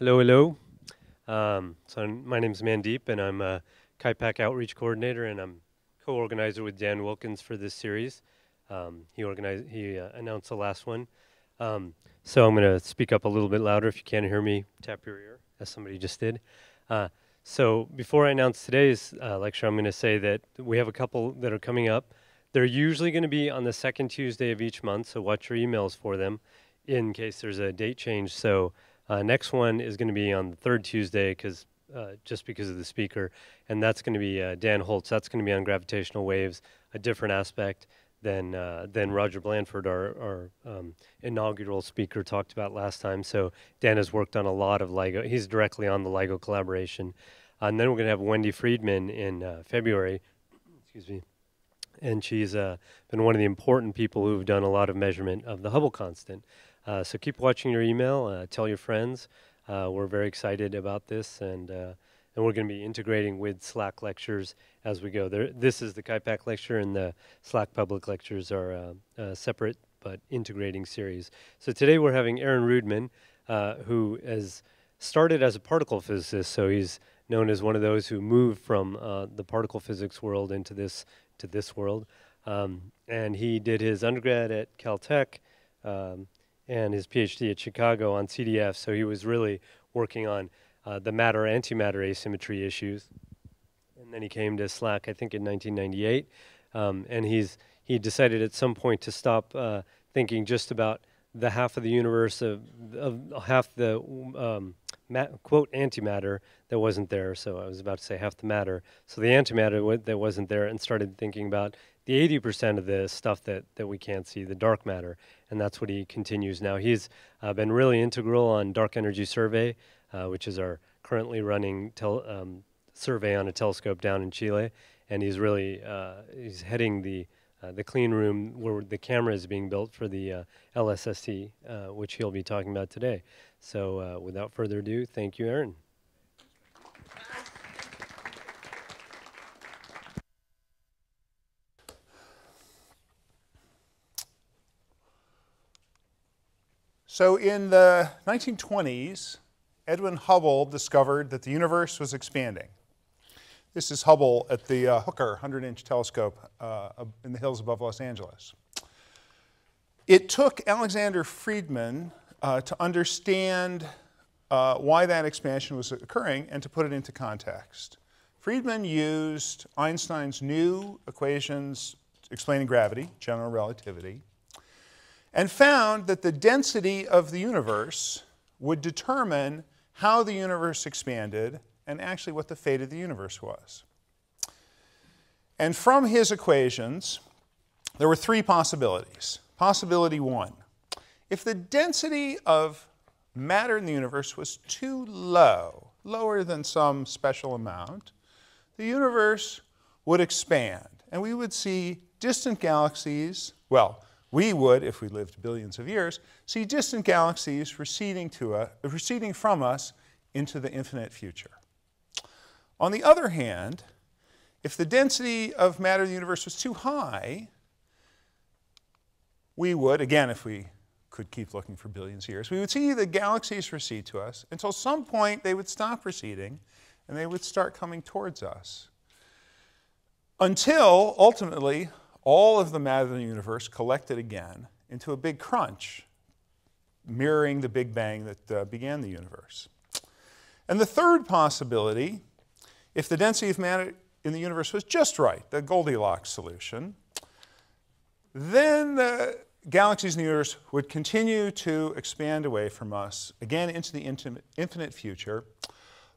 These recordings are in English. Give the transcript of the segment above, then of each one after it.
Hello, hello. Um, so my name is Mandeep, and I'm a KIPAC outreach coordinator, and I'm co-organizer with Dan Wilkins for this series. Um, he organized, he uh, announced the last one. Um, so I'm going to speak up a little bit louder. If you can't hear me, tap your ear, as somebody just did. Uh, so before I announce today's uh, lecture, I'm going to say that we have a couple that are coming up. They're usually going to be on the second Tuesday of each month, so watch your emails for them in case there's a date change. So uh, next one is going to be on the third Tuesday because uh, just because of the speaker, and that's going to be uh, Dan Holz. That's going to be on gravitational waves, a different aspect than uh, than Roger Blandford, our, our um, inaugural speaker, talked about last time. So Dan has worked on a lot of LIGO. He's directly on the LIGO collaboration, uh, and then we're going to have Wendy Freedman in uh, February. Excuse me. And she's uh, been one of the important people who've done a lot of measurement of the Hubble constant. Uh, so keep watching your email. Uh, tell your friends. we're very excited about this, and and we're going to be integrating with SLAC lectures as we go. There, this is the KIPAC lecture, and the SLAC public lectures are uh, uh, separate but integrating series. So today we're having Aaron Roodman, uh, who has started as a particle physicist, so he's known as one of those who moved from uh, the particle physics world into this to this world. Um, and he did his undergrad at Caltech um, and his PhD at Chicago on CDF. So he was really working on uh, the matter antimatter asymmetry issues. And then he came to SLAC, I think, in 1998. Um, and he's he decided at some point to stop uh, thinking just about the half of the universe of, of half the um, quote antimatter that wasn't there. So I was about to say half the matter. So the antimatter that wasn't there, and started thinking about the 80% of the stuff that, that we can't see, the dark matter. And that's what he continues now. He's uh, been really integral on dark energy survey. Uh, which is our currently running tel- um, survey on a telescope down in Chile, and he's really uh, he's heading the uh, the clean room where the camera is being built for the uh, LSST, uh, which he'll be talking about today. So, without further ado, thank you, Aaron. So in the 1920s, Edwin Hubble discovered that the universe was expanding. This is Hubble at the uh, Hooker 100-inch telescope uh, in the hills above Los Angeles. It took Alexander Friedmann uh, to understand uh, why that expansion was occurring and to put it into context. Friedmann used Einstein's new equations explaining gravity, general relativity, and found that the density of the universe would determine how the universe expanded, and actually what the fate of the universe was. And from his equations, there were three possibilities. Possibility one if the density of matter in the universe was too low, lower than some special amount, the universe would expand, and we would see distant galaxies, well, we would, if we lived billions of years, see distant galaxies receding, to us, receding from us into the infinite future. On the other hand, if the density of matter in the universe was too high, we would, again, if we could keep looking for billions of years, we would see the galaxies recede to us until some point they would stop receding and they would start coming towards us. Until ultimately all of the matter in the universe collected again into a big crunch, mirroring the Big Bang that uh, began the universe. And the third possibility, if the density of matter in the universe was just right, the Goldilocks solution, then the galaxies in the universe would continue to expand away from us, again into the infinite future,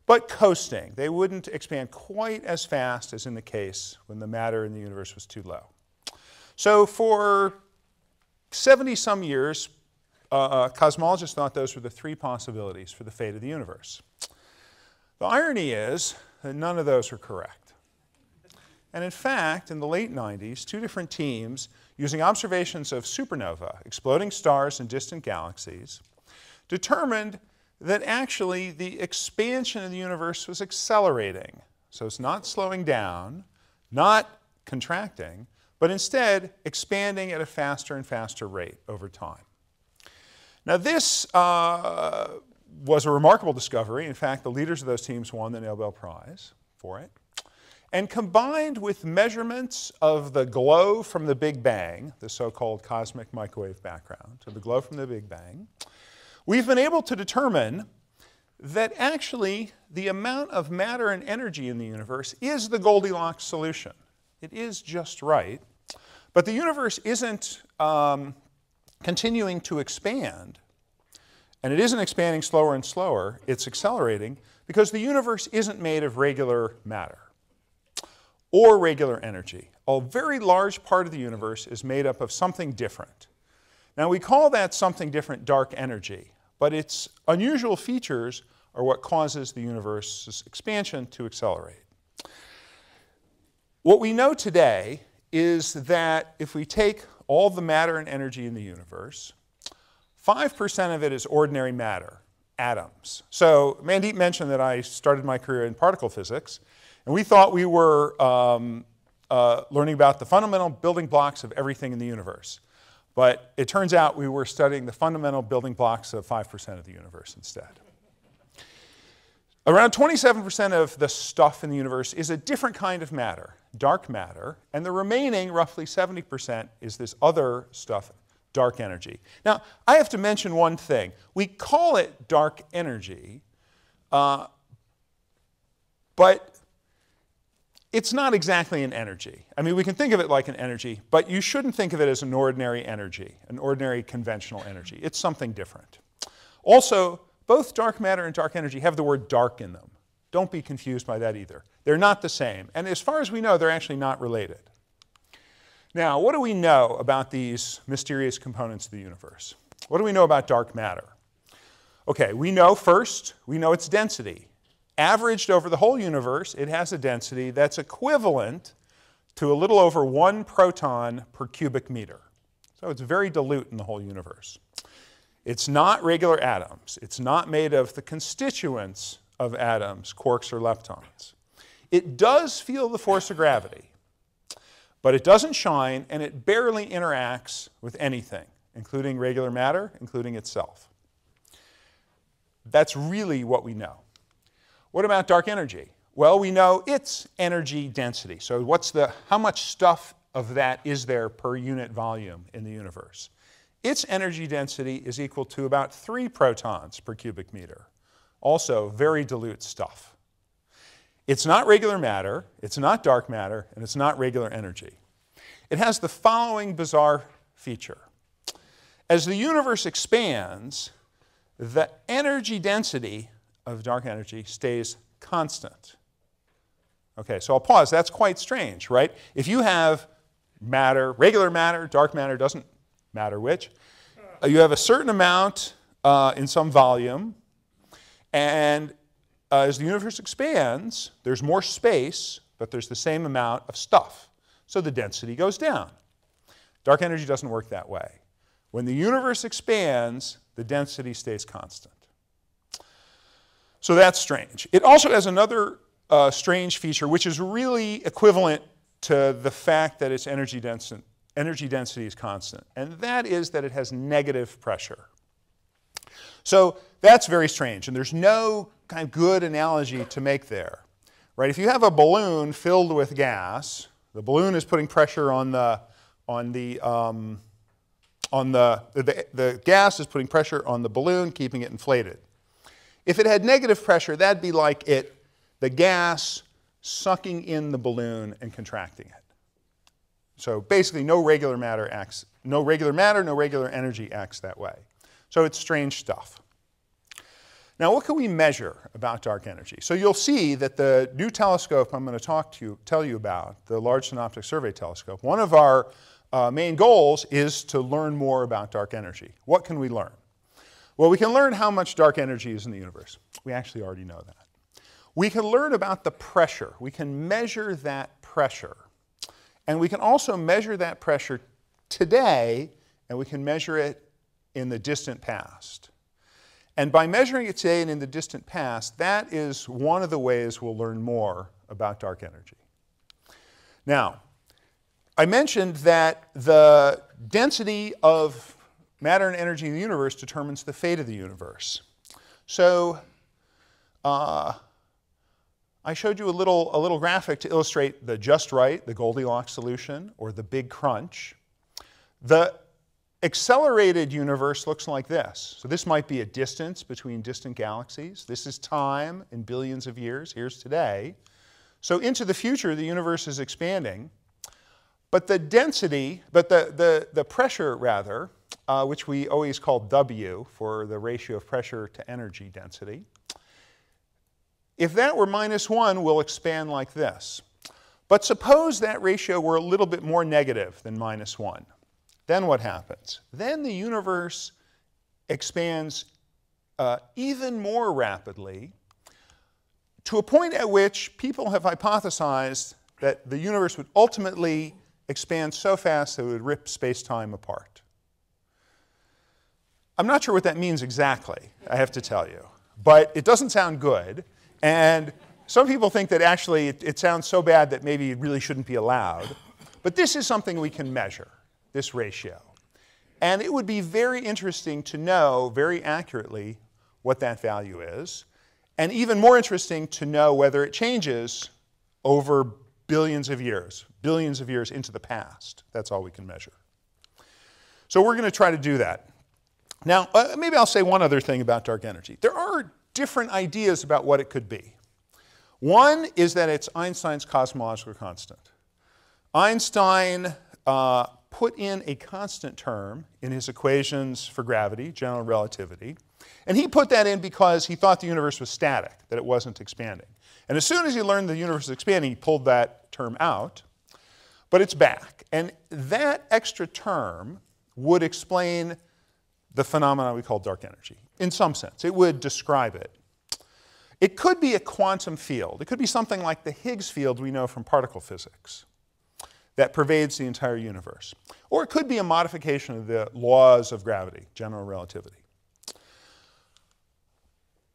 but coasting. They wouldn't expand quite as fast as in the case when the matter in the universe was too low. So for 70 some years, uh, uh, cosmologists thought those were the three possibilities for the fate of the universe. The irony is that none of those are correct. And in fact, in the late 90s, two different teams, using observations of supernova, exploding stars in distant galaxies, determined that actually the expansion of the universe was accelerating. So it's not slowing down, not contracting, but instead expanding at a faster and faster rate over time. Now, this uh, was a remarkable discovery. In fact, the leaders of those teams won the Nobel Prize for it. And combined with measurements of the glow from the Big Bang, the so called cosmic microwave background, so the glow from the Big Bang, we've been able to determine that actually the amount of matter and energy in the universe is the Goldilocks solution. It is just right. But the universe isn't um, continuing to expand, and it isn't expanding slower and slower, it's accelerating because the universe isn't made of regular matter or regular energy. A very large part of the universe is made up of something different. Now, we call that something different dark energy, but its unusual features are what causes the universe's expansion to accelerate. What we know today is that if we take all the matter and energy in the universe, 5% of it is ordinary matter, atoms. So Mandeep mentioned that I started my career in particle physics, and we thought we were um, uh, learning about the fundamental building blocks of everything in the universe. But it turns out we were studying the fundamental building blocks of 5% of the universe instead. Around 27% of the stuff in the universe is a different kind of matter, dark matter, and the remaining, roughly 70%, is this other stuff, dark energy. Now, I have to mention one thing. We call it dark energy, uh, but it's not exactly an energy. I mean, we can think of it like an energy, but you shouldn't think of it as an ordinary energy, an ordinary conventional energy. It's something different. Also, both dark matter and dark energy have the word dark in them. Don't be confused by that either. They're not the same. And as far as we know, they're actually not related. Now, what do we know about these mysterious components of the universe? What do we know about dark matter? Okay, we know first, we know its density. Averaged over the whole universe, it has a density that's equivalent to a little over one proton per cubic meter. So it's very dilute in the whole universe. It's not regular atoms. It's not made of the constituents of atoms, quarks or leptons. It does feel the force of gravity, but it doesn't shine and it barely interacts with anything, including regular matter, including itself. That's really what we know. What about dark energy? Well, we know its energy density. So what's the, how much stuff of that is there per unit volume in the universe? Its energy density is equal to about three protons per cubic meter. Also, very dilute stuff. It's not regular matter, it's not dark matter, and it's not regular energy. It has the following bizarre feature. As the universe expands, the energy density of dark energy stays constant. Okay, so I'll pause. That's quite strange, right? If you have matter, regular matter, dark matter, doesn't matter which, uh, you have a certain amount uh, in some volume, and uh, as the universe expands, there's more space, but there's the same amount of stuff. So the density goes down. Dark energy doesn't work that way. When the universe expands, the density stays constant. So that's strange. It also has another uh, strange feature, which is really equivalent to the fact that its energy, densi energy density is constant, and that is that it has negative pressure. So that's very strange, and there's no kind of good analogy to make there. Right? If you have a balloon filled with gas, the balloon is putting pressure on the on the um, on the, the the gas is putting pressure on the balloon, keeping it inflated. If it had negative pressure, that'd be like it, the gas sucking in the balloon and contracting it. So basically, no regular matter acts, no regular matter, no regular energy acts that way. So it's strange stuff. Now, what can we measure about dark energy? So you'll see that the new telescope I'm going to talk to you, tell you about, the Large Synoptic Survey Telescope, one of our uh, main goals is to learn more about dark energy. What can we learn? Well, we can learn how much dark energy is in the universe. We actually already know that. We can learn about the pressure. We can measure that pressure. And we can also measure that pressure today, and we can measure it in the distant past. And by measuring it today and in the distant past, that is one of the ways we'll learn more about dark energy. Now, I mentioned that the density of matter and energy in the universe determines the fate of the universe. So uh, I showed you a little, a little graphic to illustrate the just right, the Goldilocks solution, or the big crunch. The accelerated universe looks like this. So this might be a distance between distant galaxies. This is time in billions of years. Here's today. So into the future, the universe is expanding. But the density, but the, the, the pressure rather, uh, which we always call W for the ratio of pressure to energy density, if that were minus 1, we'll expand like this. But suppose that ratio were a little bit more negative than minus 1. Then what happens? Then the universe expands uh, even more rapidly to a point at which people have hypothesized that the universe would ultimately expand so fast that it would rip space time apart. I'm not sure what that means exactly, I have to tell you, but it doesn't sound good. And some people think that actually it, it, sounds so bad that maybe it really shouldn't be allowed. But this is something we can measure, this ratio. And it would be very interesting to know very accurately what that value is. And even more interesting to know whether it changes over billions of years, billions of years into the past. That's all we can measure. So we're going to try to do that. Now, uh, maybe I'll say one other thing about dark energy. There are different ideas about what it could be. One is that it's Einstein's cosmological constant. Einstein uh, put in a constant term in his equations for gravity, general relativity, and he put that in because he thought the universe was static, that it wasn't expanding. And as soon as he learned the universe was expanding, he pulled that term out, but it's back. And that extra term would explain the phenomenon we call dark energy in some sense. It would describe it. It could be a quantum field. It could be something like the Higgs field we know from particle physics that pervades the entire universe. Or it could be a modification of the laws of gravity, general relativity.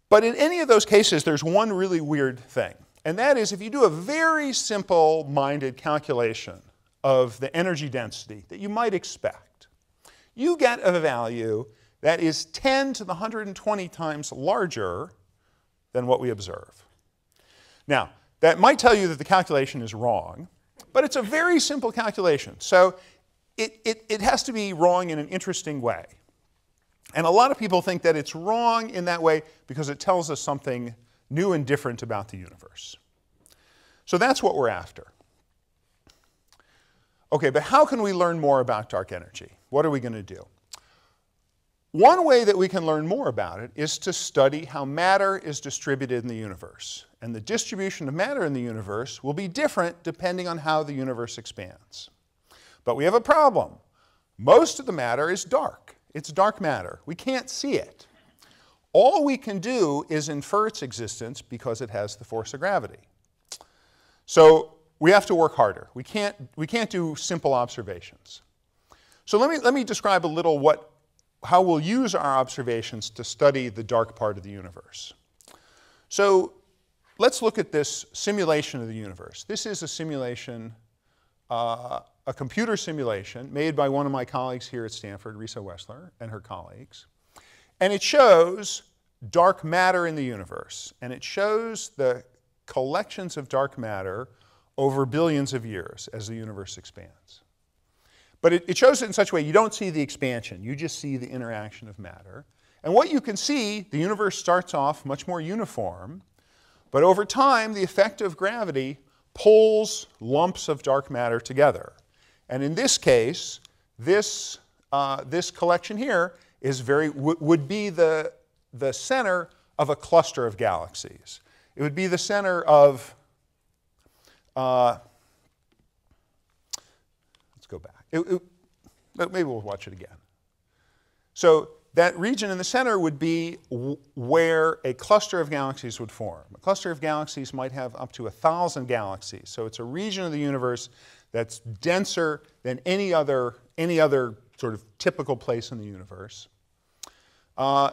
But in any of those cases, there's one really weird thing. And that is if you do a very simple minded calculation of the energy density that you might expect, you get a value that is 10 to the 120 times larger than what we observe. Now, that might tell you that the calculation is wrong, but it's a very simple calculation. So it, it, it has to be wrong in an interesting way. And a lot of people think that it's wrong in that way because it tells us something new and different about the universe. So that's what we're after. Okay, but how can we learn more about dark energy? What are we going to do? One way that we can learn more about it is to study how matter is distributed in the universe. And the distribution of matter in the universe will be different depending on how the universe expands. But we have a problem. Most of the matter is dark. It's dark matter. We can't see it. All we can do is infer its existence because it has the force of gravity. So we have to work harder. We can't, we can't do simple observations. So let me, let me describe a little what how we'll use our observations to study the dark part of the universe. So let's look at this simulation of the universe. This is a simulation, uh, a computer simulation made by one of my colleagues here at Stanford, Risa Wechsler, and her colleagues. And it shows dark matter in the universe. And it shows the collections of dark matter over billions of years as the universe expands. But it, it shows it in such a way you don't see the expansion, you just see the interaction of matter. And what you can see, the universe starts off much more uniform, but over time, the effect of gravity pulls lumps of dark matter together. And in this case, this, uh, this collection here is very, would be the, the center of a cluster of galaxies. It would be the center of, uh, let's go back. It, it, maybe we'll watch it again. So that region in the center would be where a cluster of galaxies would form. A cluster of galaxies might have up to a thousand galaxies. So it's a region of the universe that's denser than any other, any other sort of typical place in the universe. Uh,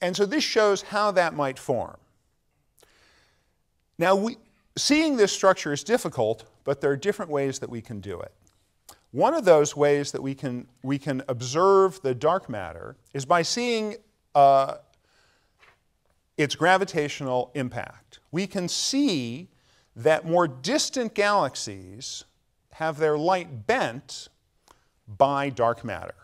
and so this shows how that might form. Now, we, seeing this structure is difficult, but there are different ways that we can do it. One of those ways that we can, we can observe the dark matter is by seeing uh, its gravitational impact. We can see that more distant galaxies have their light bent by dark matter.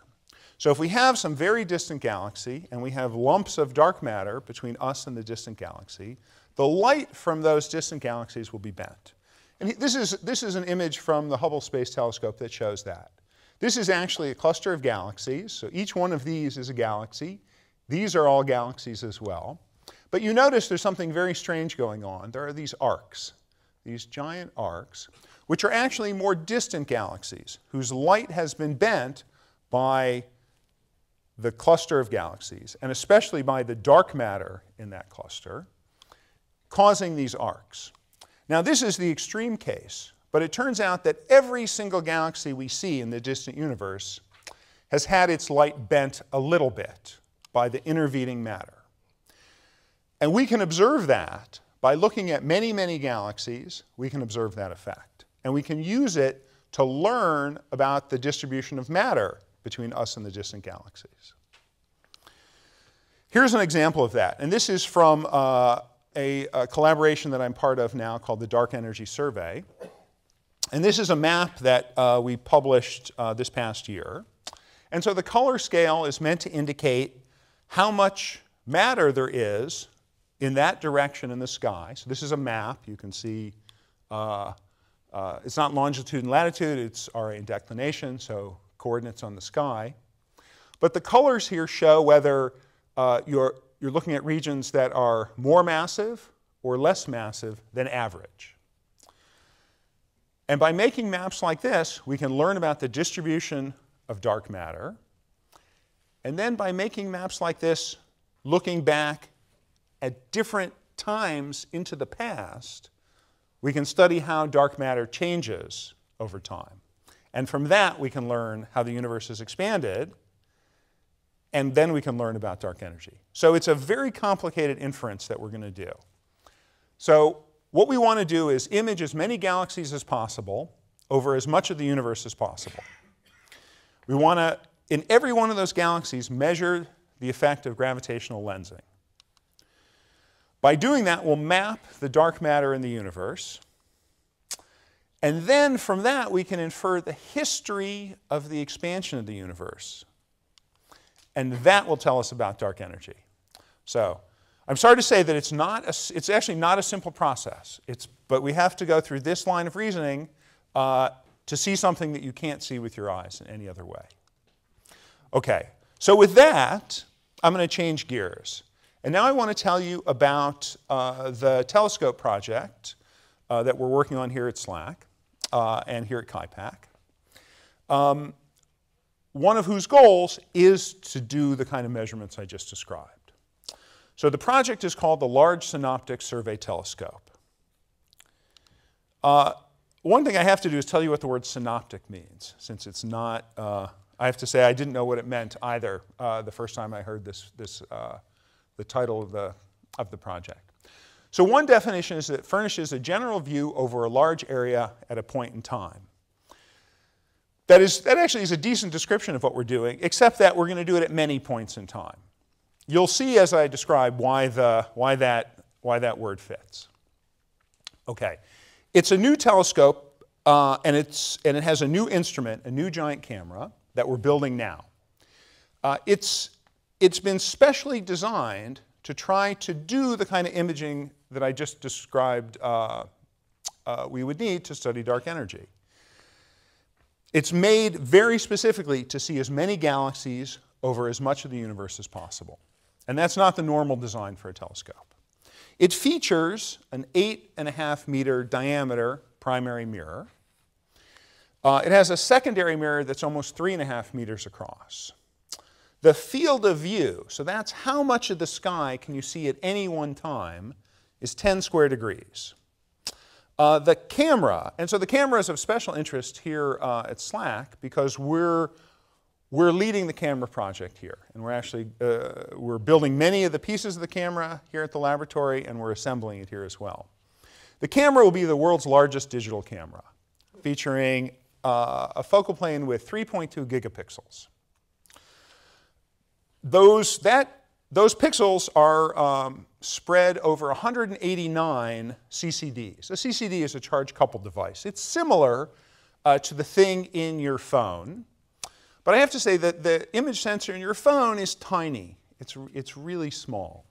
So if we have some very distant galaxy and we have lumps of dark matter between us and the distant galaxy, the light from those distant galaxies will be bent. And this is, this is an image from the Hubble Space Telescope that shows that. This is actually a cluster of galaxies. So each one of these is a galaxy. These are all galaxies as well. But you notice there's something very strange going on. There are these arcs, these giant arcs, which are actually more distant galaxies whose light has been bent by the cluster of galaxies, and especially by the dark matter in that cluster, causing these arcs. Now, this is the extreme case, but it turns out that every single galaxy we see in the distant universe has had its light bent a little bit by the intervening matter. And we can observe that by looking at many, many galaxies, we can observe that effect. And we can use it to learn about the distribution of matter between us and the distant galaxies. Here's an example of that. And this is from uh, a, a, collaboration that I'm part of now called the Dark Energy Survey. And this is a map that uh, we published uh, this past year. And so the color scale is meant to indicate how much matter there is in that direction in the sky. So this is a map. You can see uh, uh, it's not longitude and latitude, it's RA and declination, so coordinates on the sky. But the colors here show whether uh, you're, looking at regions that are more massive or less massive than average. And by making maps like this, we can learn about the distribution of dark matter. And then by making maps like this, looking back at different times into the past, we can study how dark matter changes over time. And from that, we can learn how the universe has expanded, and then we can learn about dark energy. So it's a very complicated inference that we're going to do. So what we want to do is image as many galaxies as possible over as much of the universe as possible. We want to, in every one of those galaxies, measure the effect of gravitational lensing. By doing that, we'll map the dark matter in the universe. And then from that, we can infer the history of the expansion of the universe. And that will tell us about dark energy. So I'm sorry to say that it's, not a, it's actually not a simple process. It's, but we have to go through this line of reasoning uh, to see something that you can't see with your eyes in any other way. Okay, so with that, I'm going to change gears. And now I want to tell you about uh, the telescope project uh, that we're working on here at SLAC uh, and here at KIPAC. Um, one of whose goals is to do the kind of measurements I just described. So the project is called the Large Synoptic Survey Telescope. Uh, one thing I have to do is tell you what the word synoptic means, since it's not, uh, I have to say I didn't know what it meant either uh, the first time I heard this, this uh, the title of the, of the project. So one definition is that it furnishes a general view over a large area at a point in time. That, is, that actually is a decent description of what we're doing, except that we're going to do it at many points in time. You'll see as I describe why, the, why, that, why that word fits. Okay, it's a new telescope uh, and, it's, and it has a new instrument, a new giant camera that we're building now. Uh, it's it's been specially designed to try to do the kind of imaging that I just described uh, uh, we would need to study dark energy. It's made very specifically to see as many galaxies over as much of the universe as possible. And that's not the normal design for a telescope. It features an eight and a half meter diameter primary mirror. Uh, it has a secondary mirror that's almost three and a half meters across. The field of view, so that's how much of the sky can you see at any one time, is 10 square degrees. Uh, the camera, and so the camera is of special interest here uh, at SLAC because we're, we're leading the camera project here. And we're actually, uh, we're building many of the pieces of the camera here at the laboratory and we're assembling it here as well. The camera will be the world's largest digital camera, featuring uh, a focal plane with 3.2 gigapixels those, that those pixels are um, spread over 189 CCDs. A CCD is a charge coupled device. It's similar uh, to the thing in your phone, but I have to say that the image sensor in your phone is tiny. It's, it's really small.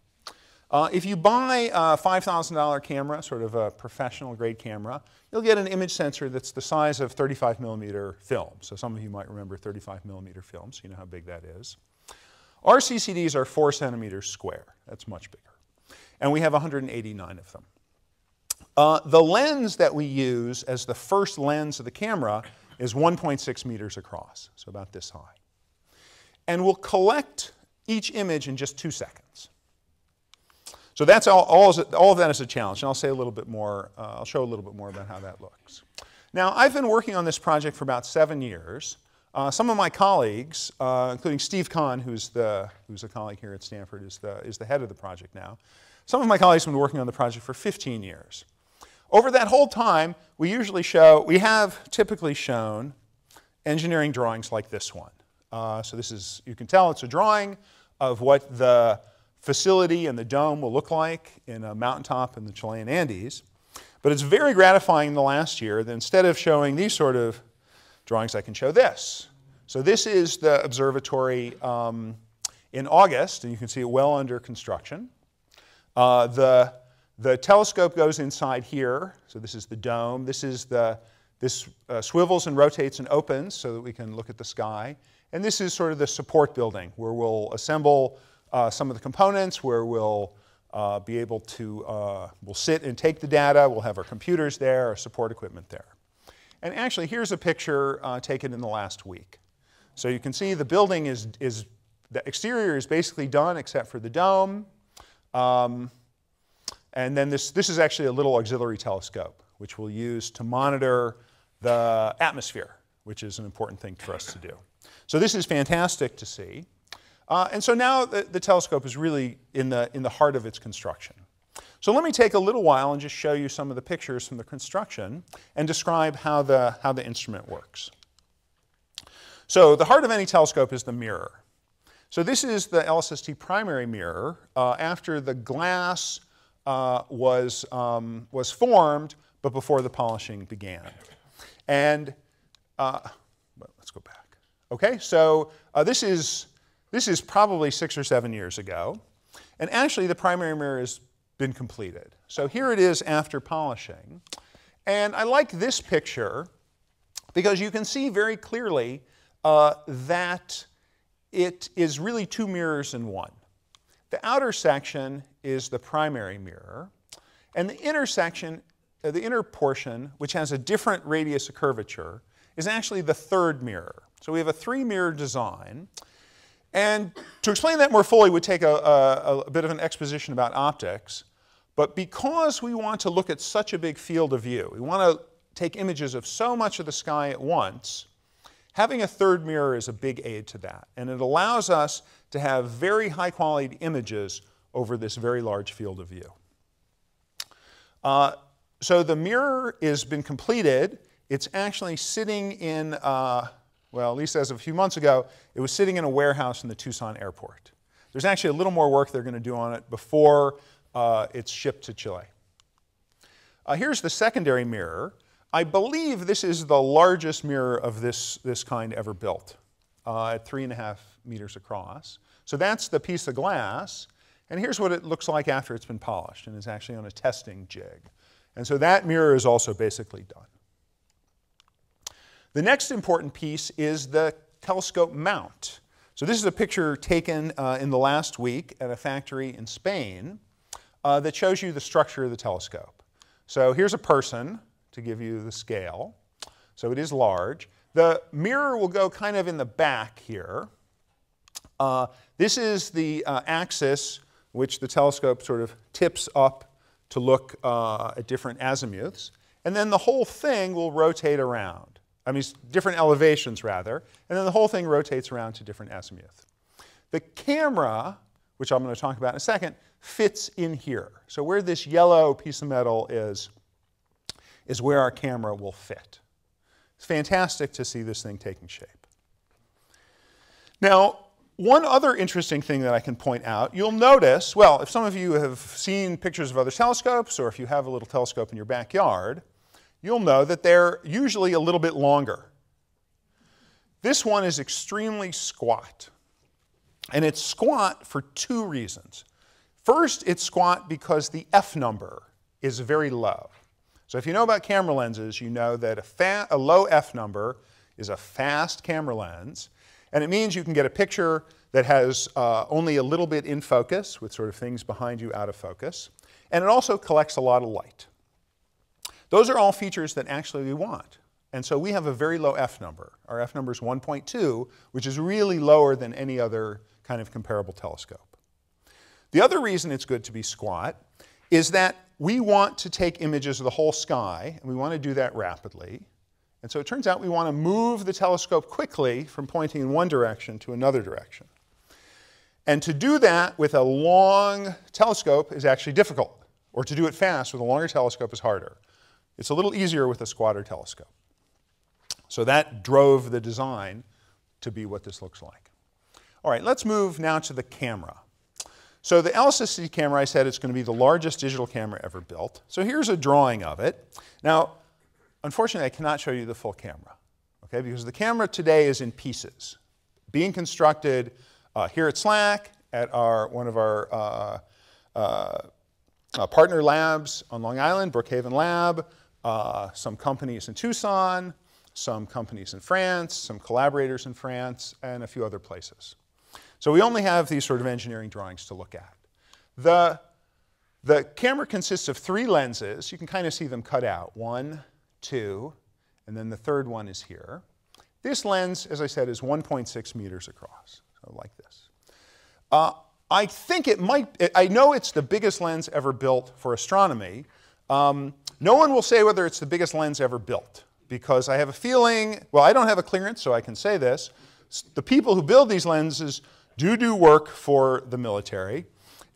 Uh, if you buy a $5,000 camera, sort of a professional grade camera, you'll get an image sensor that's the size of 35 millimeter film. So some of you might remember 35 millimeter film, so you know how big that is. Our CCDs are four centimeters square. That's much bigger. And we have 189 of them. Uh, the lens that we use as the first lens of the camera is 1.6 meters across, so about this high. And we'll collect each image in just two seconds. So that's all, all, all of that is a challenge, and I'll say a little bit more, uh, I'll show a little bit more about how that looks. Now, I've been working on this project for about seven years, uh, some of my colleagues, uh, including Steve Kahn, who's, the, who's a colleague here at Stanford, is the, is the head of the project now. Some of my colleagues have been working on the project for 15 years. Over that whole time, we usually show, we have typically shown engineering drawings like this one. Uh, so this is, you can tell it's a drawing of what the facility and the dome will look like in a mountaintop in the Chilean Andes. But it's very gratifying in the last year that instead of showing these sort of drawings, I can show this. So this is the observatory um, in August, and you can see it well under construction. Uh, the, the telescope goes inside here. So this is the dome. This is the, this uh, swivels and rotates and opens so that we can look at the sky. And this is sort of the support building where we'll assemble uh, some of the components, where we'll uh, be able to, uh, we'll sit and take the data, we'll have our computers there, our support equipment there. And actually, here's a picture uh, taken in the last week. So you can see the building is, is, the exterior is basically done except for the dome. Um, and then this, this is actually a little auxiliary telescope, which we'll use to monitor the atmosphere, which is an important thing for us to do. So this is fantastic to see. Uh, and so now the, the telescope is really in the, in the heart of its construction. So let me take a little while and just show you some of the pictures from the construction and describe how the, how the instrument works. So the heart of any telescope is the mirror. So this is the LSST primary mirror uh, after the glass uh, was, um, was formed, but before the polishing began. And uh, well, let's go back. Okay, so uh, this, is, this is probably six or seven years ago. And actually, the primary mirror is been completed. So here it is after polishing. And I like this picture because you can see very clearly uh, that it is really two mirrors in one. The outer section is the primary mirror, and the inner section, uh, the inner portion, which has a different radius of curvature, is actually the third mirror. So we have a three mirror design. And to explain that more fully would take a, a, a, bit of an exposition about optics. But because we want to look at such a big field of view, we want to take images of so much of the sky at once, having a third mirror is a big aid to that. And it allows us to have very high quality images over this very large field of view. Uh, so the mirror has been completed. It's actually sitting in uh, well, at least as of a few months ago, it was sitting in a warehouse in the Tucson airport. There's actually a little more work they're going to do on it before uh, it's shipped to Chile. Uh, here's the secondary mirror. I believe this is the largest mirror of this, this kind ever built uh, at three and a half meters across. So that's the piece of glass. And here's what it looks like after it's been polished and is actually on a testing jig. And so that mirror is also basically done. The next important piece is the telescope mount. So this is a picture taken uh, in the last week at a factory in Spain uh, that shows you the structure of the telescope. So here's a person to give you the scale. So it is large. The mirror will go kind of in the back here. Uh, this is the uh, axis which the telescope sort of tips up to look uh, at different azimuths. And then the whole thing will rotate around. I mean, different elevations rather, and then the whole thing rotates around to different azimuth. The camera, which I'm going to talk about in a second, fits in here. So where this yellow piece of metal is, is where our camera will fit. It's fantastic to see this thing taking shape. Now, one other interesting thing that I can point out, you'll notice, well, if some of you have seen pictures of other telescopes, or if you have a little telescope in your backyard, you'll know that they're usually a little bit longer. This one is extremely squat. And it's squat for two reasons. First, it's squat because the F number is very low. So if you know about camera lenses, you know that a, a low F number is a fast camera lens, and it means you can get a picture that has uh, only a little bit in focus, with sort of things behind you out of focus, and it also collects a lot of light. Those are all features that actually we want. And so we have a very low F number. Our F number is 1.2, which is really lower than any other kind of comparable telescope. The other reason it's good to be squat is that we want to take images of the whole sky, and we want to do that rapidly. And so it turns out we want to move the telescope quickly from pointing in one direction to another direction. And to do that with a long telescope is actually difficult, or to do it fast with a longer telescope is harder. It's a little easier with a squatter telescope. So that drove the design to be what this looks like. All right, let's move now to the camera. So the LSST camera, I said it's going to be the largest digital camera ever built. So here's a drawing of it. Now, unfortunately, I cannot show you the full camera, okay, because the camera today is in pieces, being constructed uh, here at SLAC, at our, one of our uh, uh, uh, partner labs on Long Island, Brookhaven Lab, uh, some companies in Tucson, some companies in France, some collaborators in France, and a few other places. So we only have these sort of engineering drawings to look at. The, the camera consists of three lenses. You can kind of see them cut out. One, two, and then the third one is here. This lens, as I said, is 1.6 meters across, so like this. Uh, I think it might, I know it's the biggest lens ever built for astronomy. Um, no one will say whether it's the biggest lens ever built because I have a feeling, well, I don't have a clearance, so I can say this. The people who build these lenses do do work for the military.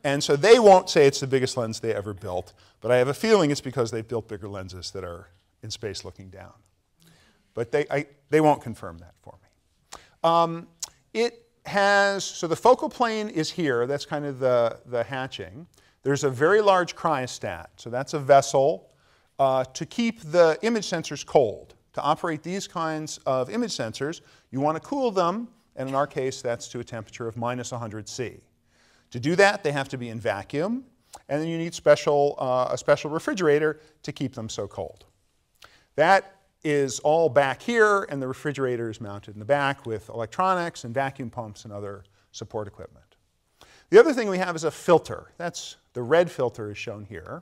And so they won't say it's the biggest lens they ever built, but I have a feeling it's because they've built bigger lenses that are in space looking down. But they, I, they won't confirm that for me. Um, it has, so the focal plane is here, that's kind of the, the hatching. There's a very large cryostat, so that's a vessel uh, to keep the image sensors cold. To operate these kinds of image sensors, you want to cool them and in our case, that's to a temperature of minus 100 C. To do that, they have to be in vacuum, and then you need special, uh, a special refrigerator to keep them so cold. That is all back here, and the refrigerator is mounted in the back with electronics and vacuum pumps and other support equipment. The other thing we have is a filter. That's the red filter is shown here.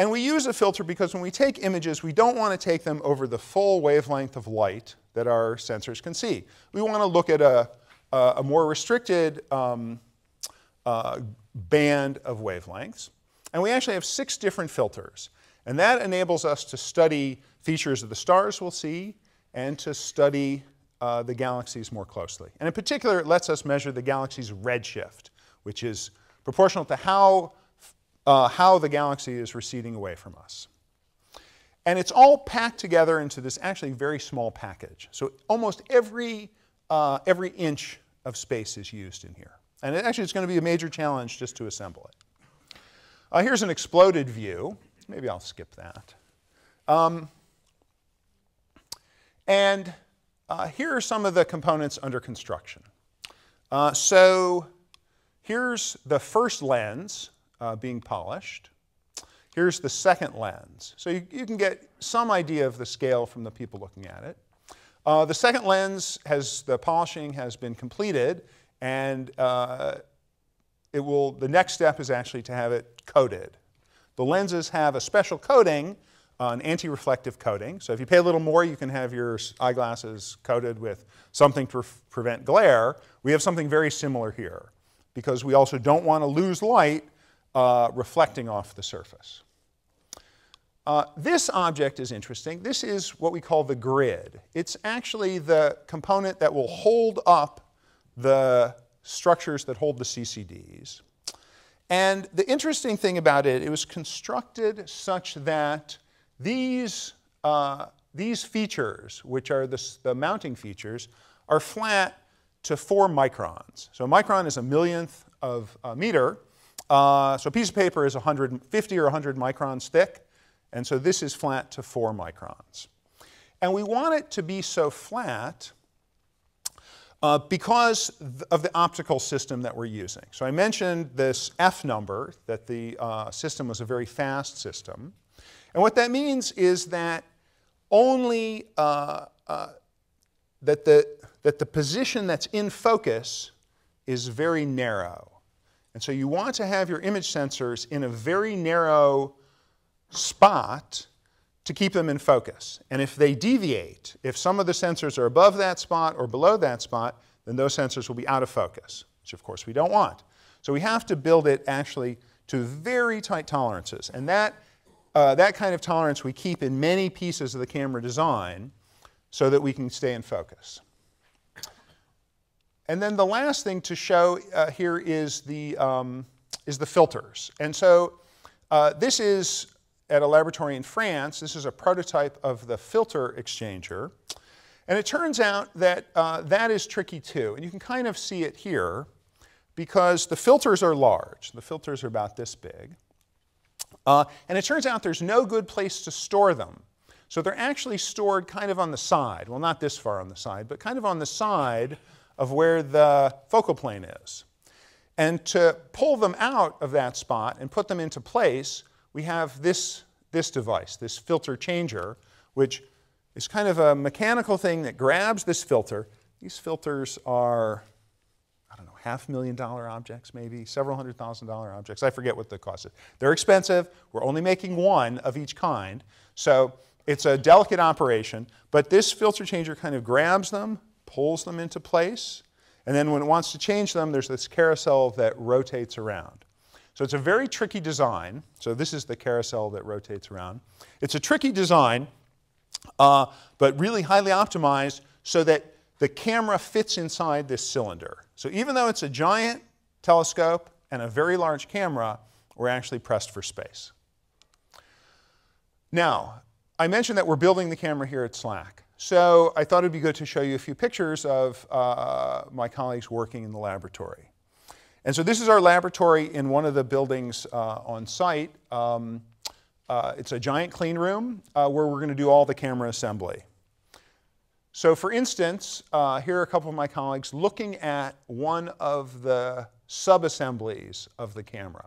And we use a filter because when we take images, we don't want to take them over the full wavelength of light that our sensors can see. We want to look at a, a more restricted um, uh, band of wavelengths. And we actually have six different filters. And that enables us to study features of the stars we'll see and to study uh, the galaxies more closely. And in particular, it lets us measure the galaxy's redshift, which is proportional to how, uh, how the galaxy is receding away from us. And it's all packed together into this actually very small package. So almost every, uh, every inch of space is used in here. And it actually it's going to be a major challenge just to assemble it. Uh, here's an exploded view. Maybe I'll skip that. Um, and uh, here are some of the components under construction. Uh, so here's the first lens uh, being polished. Here's the second lens. So you, you, can get some idea of the scale from the people looking at it. Uh, the second lens has, the polishing has been completed and uh, it will, the next step is actually to have it coated. The lenses have a special coating, uh, an anti-reflective coating. So if you pay a little more, you can have your eyeglasses coated with something to prevent glare. We have something very similar here because we also don't want to lose light uh, reflecting off the surface. Uh, this object is interesting. This is what we call the grid. It's actually the component that will hold up the structures that hold the CCDs. And the interesting thing about it, it was constructed such that these, uh, these features, which are the, the mounting features, are flat to four microns. So a micron is a millionth of a meter. Uh, so a piece of paper is 150 or 100 microns thick. And so this is flat to four microns. And we want it to be so flat uh, because of the optical system that we're using. So I mentioned this F number, that the uh, system was a very fast system. And what that means is that only uh, uh, that, the, that the position that's in focus is very narrow. And so you want to have your image sensors in a very narrow spot to keep them in focus. And if they deviate, if some of the sensors are above that spot or below that spot, then those sensors will be out of focus, which of course we don't want. So we have to build it actually to very tight tolerances. And that, uh, that kind of tolerance we keep in many pieces of the camera design so that we can stay in focus. And then the last thing to show uh, here is the, um, is the filters. And so uh, this is at a laboratory in France. This is a prototype of the filter exchanger. And it turns out that uh, that is tricky too. And you can kind of see it here because the filters are large. The filters are about this big. Uh, and it turns out there's no good place to store them. So they're actually stored kind of on the side. Well, not this far on the side, but kind of on the side of where the focal plane is. And to pull them out of that spot and put them into place, we have this, this device, this filter changer, which is kind of a mechanical thing that grabs this filter. These filters are, I don't know, half million dollar objects, maybe several hundred thousand dollar objects. I forget what the cost is. They're expensive. We're only making one of each kind. So it's a delicate operation, but this filter changer kind of grabs them, pulls them into place, and then when it wants to change them, there's this carousel that rotates around. So it's a very tricky design. So this is the carousel that rotates around. It's a tricky design, uh, but really highly optimized so that the camera fits inside this cylinder. So even though it's a giant telescope and a very large camera, we're actually pressed for space. Now, I mentioned that we're building the camera here at SLAC. So I thought it'd be good to show you a few pictures of uh, my colleagues working in the laboratory. And so this is our laboratory in one of the buildings uh, on site. Um, uh, it's a giant clean room uh, where we're going to do all the camera assembly. So for instance, uh, here are a couple of my colleagues looking at one of the sub-assemblies of the camera.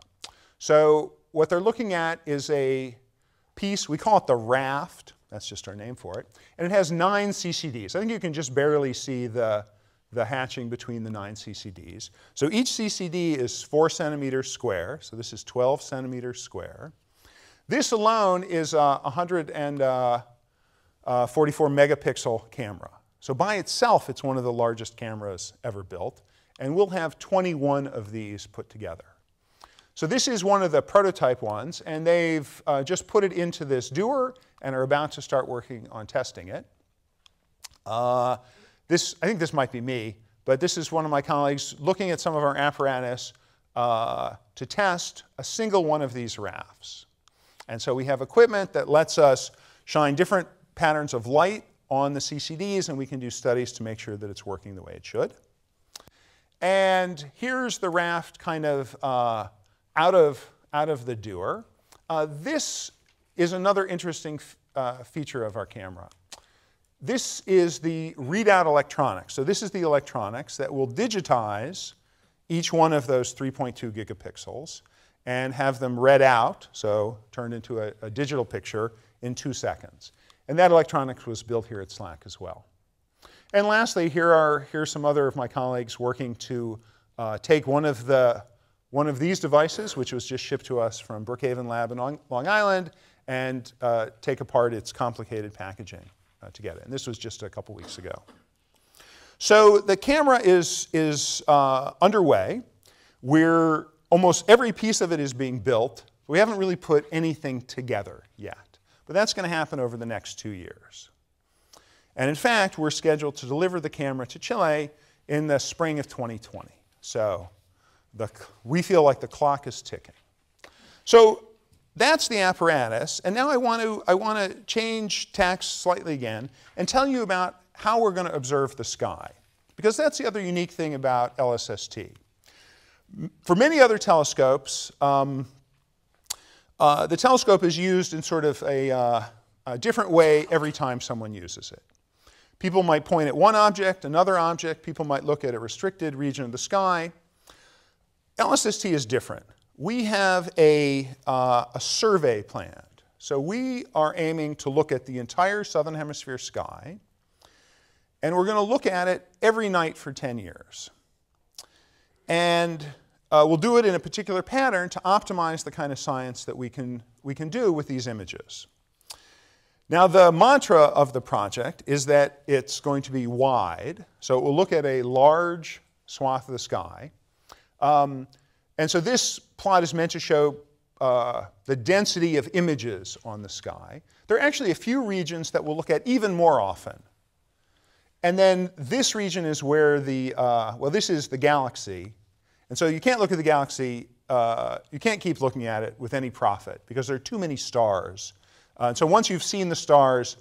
So what they're looking at is a piece, we call it the raft, that's just our name for it, and it has nine CCDs. I think you can just barely see the, the hatching between the nine CCDs. So each CCD is four centimeters square, so this is 12 centimeters square. This alone is a 144 uh, megapixel camera. So by itself, it's one of the largest cameras ever built, and we'll have 21 of these put together. So this is one of the prototype ones, and they've uh, just put it into this Dewar and are about to start working on testing it. Uh, this, I think this might be me, but this is one of my colleagues looking at some of our apparatus uh, to test a single one of these rafts. And so we have equipment that lets us shine different patterns of light on the CCDs, and we can do studies to make sure that it's working the way it should. And here's the raft kind of uh, out, of, out of the Dewar. Uh, this is another interesting uh, feature of our camera. This is the readout electronics. So this is the electronics that will digitize each one of those 3.2 gigapixels and have them read out, so turned into a, a, digital picture in two seconds. And that electronics was built here at SLAC as well. And lastly, here are here's some other of my colleagues working to uh, take one of the one of these devices, which was just shipped to us from Brookhaven Lab in Long Island, and uh, take apart its complicated packaging uh, to get it. And this was just a couple weeks ago. So the camera is, is uh, underway. We're, almost every piece of it is being built. We haven't really put anything together yet. But that's going to happen over the next two years. And in fact, we're scheduled to deliver the camera to Chile in the spring of 2020. So the, we feel like the clock is ticking. So that's the apparatus. And now I want to, I want to change tack slightly again and tell you about how we're going to observe the sky. because that's the other unique thing about LSST. For many other telescopes, um, uh, the telescope is used in sort of a, uh, a different way every time someone uses it. People might point at one object, another object. People might look at a restricted region of the sky. LSST is different. We have a, uh, a survey planned. So we are aiming to look at the entire southern hemisphere sky, and we're going to look at it every night for 10 years. And uh, we'll do it in a particular pattern to optimize the kind of science that we can, we can do with these images. Now, the mantra of the project is that it's going to be wide, so it will look at a large swath of the sky. Um, and so this plot is meant to show uh, the density of images on the sky. There are actually a few regions that we'll look at even more often. And then this region is where the, uh, well, this is the galaxy. And so you can't look at the galaxy, uh, you can't keep looking at it with any profit because there are too many stars uh, and so once you've seen the stars,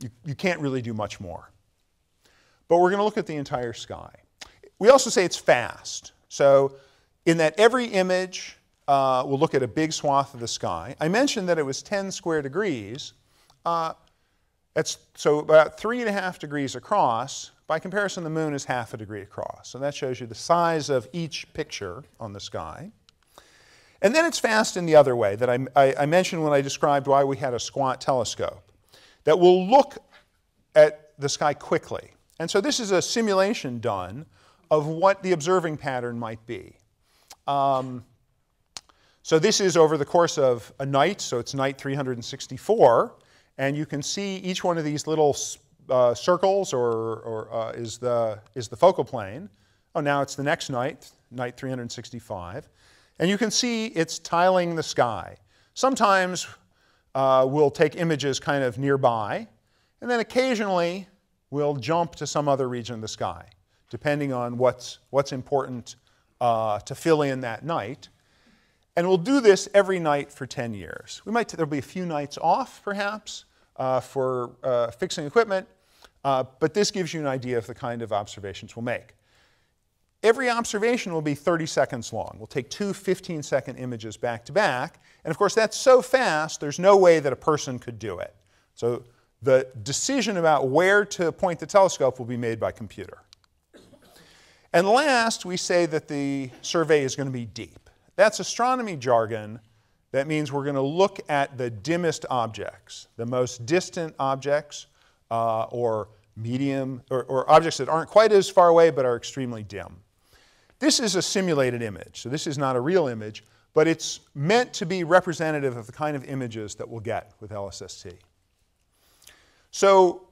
you, you can't really do much more. But we're going to look at the entire sky. We also say it's fast. So in that every image, uh, we'll look at a big swath of the sky. I mentioned that it was 10 square degrees. Uh, that's, so about three and a half degrees across. By comparison, the moon is half a degree across. So that shows you the size of each picture on the sky. And then it's fast in the other way that I, I, I, mentioned when I described why we had a squat telescope, that will look at the sky quickly. And so this is a simulation done of what the observing pattern might be. Um, so this is over the course of a night, so it's night 364, and you can see each one of these little uh, circles or, or uh, is, the, is the focal plane. Oh, now it's the next night, night 365. And you can see it's tiling the sky. Sometimes uh, we'll take images kind of nearby, and then occasionally we'll jump to some other region of the sky, depending on what's, what's important uh, to fill in that night. And we'll do this every night for 10 years. We might, there'll be a few nights off, perhaps, uh, for uh, fixing equipment, uh, but this gives you an idea of the kind of observations we'll make. Every observation will be 30 seconds long. We'll take two 15 second images back to back. And of course, that's so fast, there's no way that a person could do it. So the decision about where to point the telescope will be made by computer. And last, we say that the survey is going to be deep. That's astronomy jargon. That means we're going to look at the dimmest objects, the most distant objects, uh, or medium, or, or objects that aren't quite as far away but are extremely dim. This is a simulated image, so this is not a real image, but it's meant to be representative of the kind of images that we'll get with LSST. So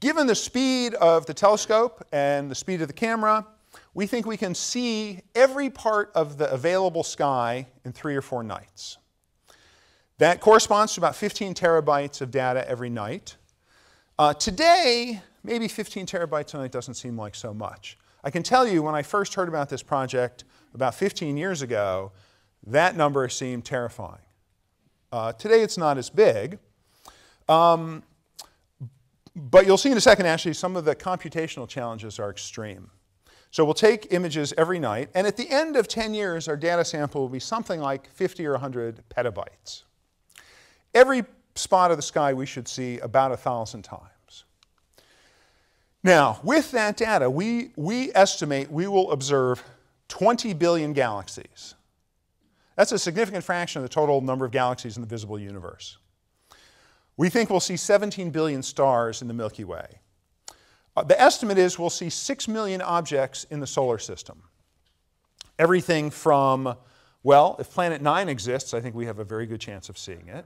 given the speed of the telescope and the speed of the camera, we think we can see every part of the available sky in three or four nights. That corresponds to about 15 terabytes of data every night. Uh, today, maybe 15 terabytes a night doesn't seem like so much. I can tell you when I first heard about this project about 15 years ago, that number seemed terrifying. Uh, today it's not as big. Um, but you'll see in a second, actually, some of the computational challenges are extreme. So we'll take images every night, and at the end of 10 years, our data sample will be something like 50 or 100 petabytes. Every spot of the sky we should see about a thousand times. Now, with that data, we, we estimate we will observe 20 billion galaxies. That's a significant fraction of the total number of galaxies in the visible universe. We think we'll see 17 billion stars in the Milky Way. Uh, the estimate is we'll see 6 million objects in the solar system. Everything from, well, if Planet 9 exists, I think we have a very good chance of seeing it.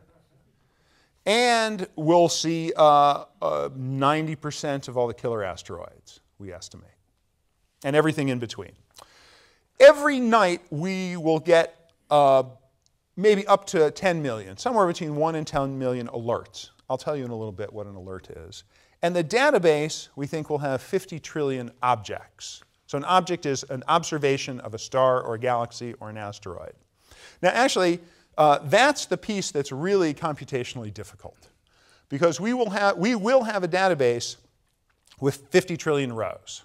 And we'll see 90% uh, uh, of all the killer asteroids, we estimate, and everything in between. Every night we will get uh, maybe up to 10 million, somewhere between 1 and 10 million alerts. I'll tell you in a little bit what an alert is. And the database, we think, will have 50 trillion objects. So an object is an observation of a star or a galaxy or an asteroid. Now, actually, uh, that's the piece that's really computationally difficult. Because we will, have, we will have a database with 50 trillion rows.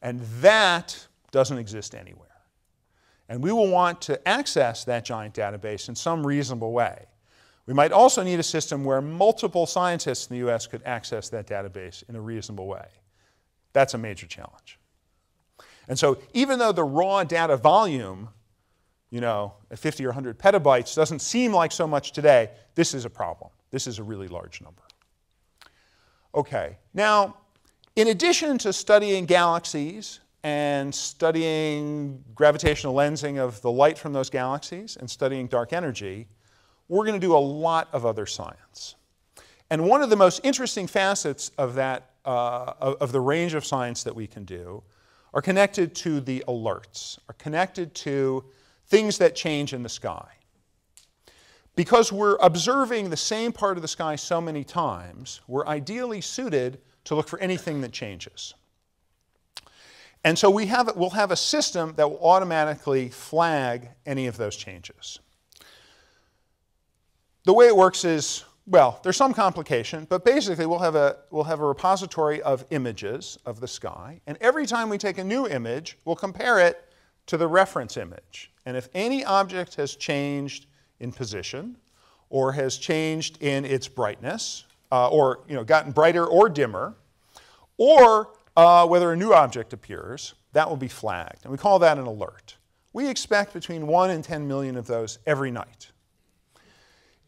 And that doesn't exist anywhere. And we will want to access that giant database in some reasonable way. We might also need a system where multiple scientists in the US could access that database in a reasonable way. That's a major challenge. And so even though the raw data volume, you know, at 50 or 100 petabytes doesn't seem like so much today, this is a problem. This is a really large number. Okay, now, in addition to studying galaxies and studying gravitational lensing of the light from those galaxies and studying dark energy, we're going to do a lot of other science. And one of the most interesting facets of that, uh, of, of the range of science that we can do, are connected to the alerts, are connected to things that change in the sky. Because we're observing the same part of the sky so many times, we're ideally suited to look for anything that changes. And so we have, we'll have a system that will automatically flag any of those changes. The way it works is, well, there's some complication, but basically we'll have, a, we'll have a repository of images of the sky, and every time we take a new image, we'll compare it to the reference image. And if any object has changed in position or has changed in its brightness, uh, or you know, gotten brighter or dimmer, or uh, whether a new object appears, that will be flagged. And we call that an alert. We expect between 1 and 10 million of those every night.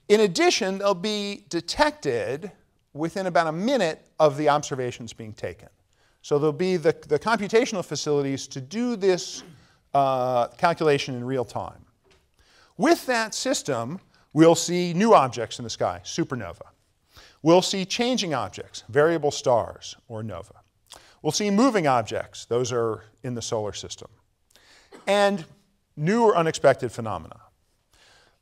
In addition, they'll be detected within about a minute of the observations being taken. So there'll be the, the computational facilities to do this uh, calculation in real time. With that system, we'll see new objects in the sky, supernova. We'll see changing objects, variable stars, or nova. We'll see moving objects, those are in the solar system, and new or unexpected phenomena.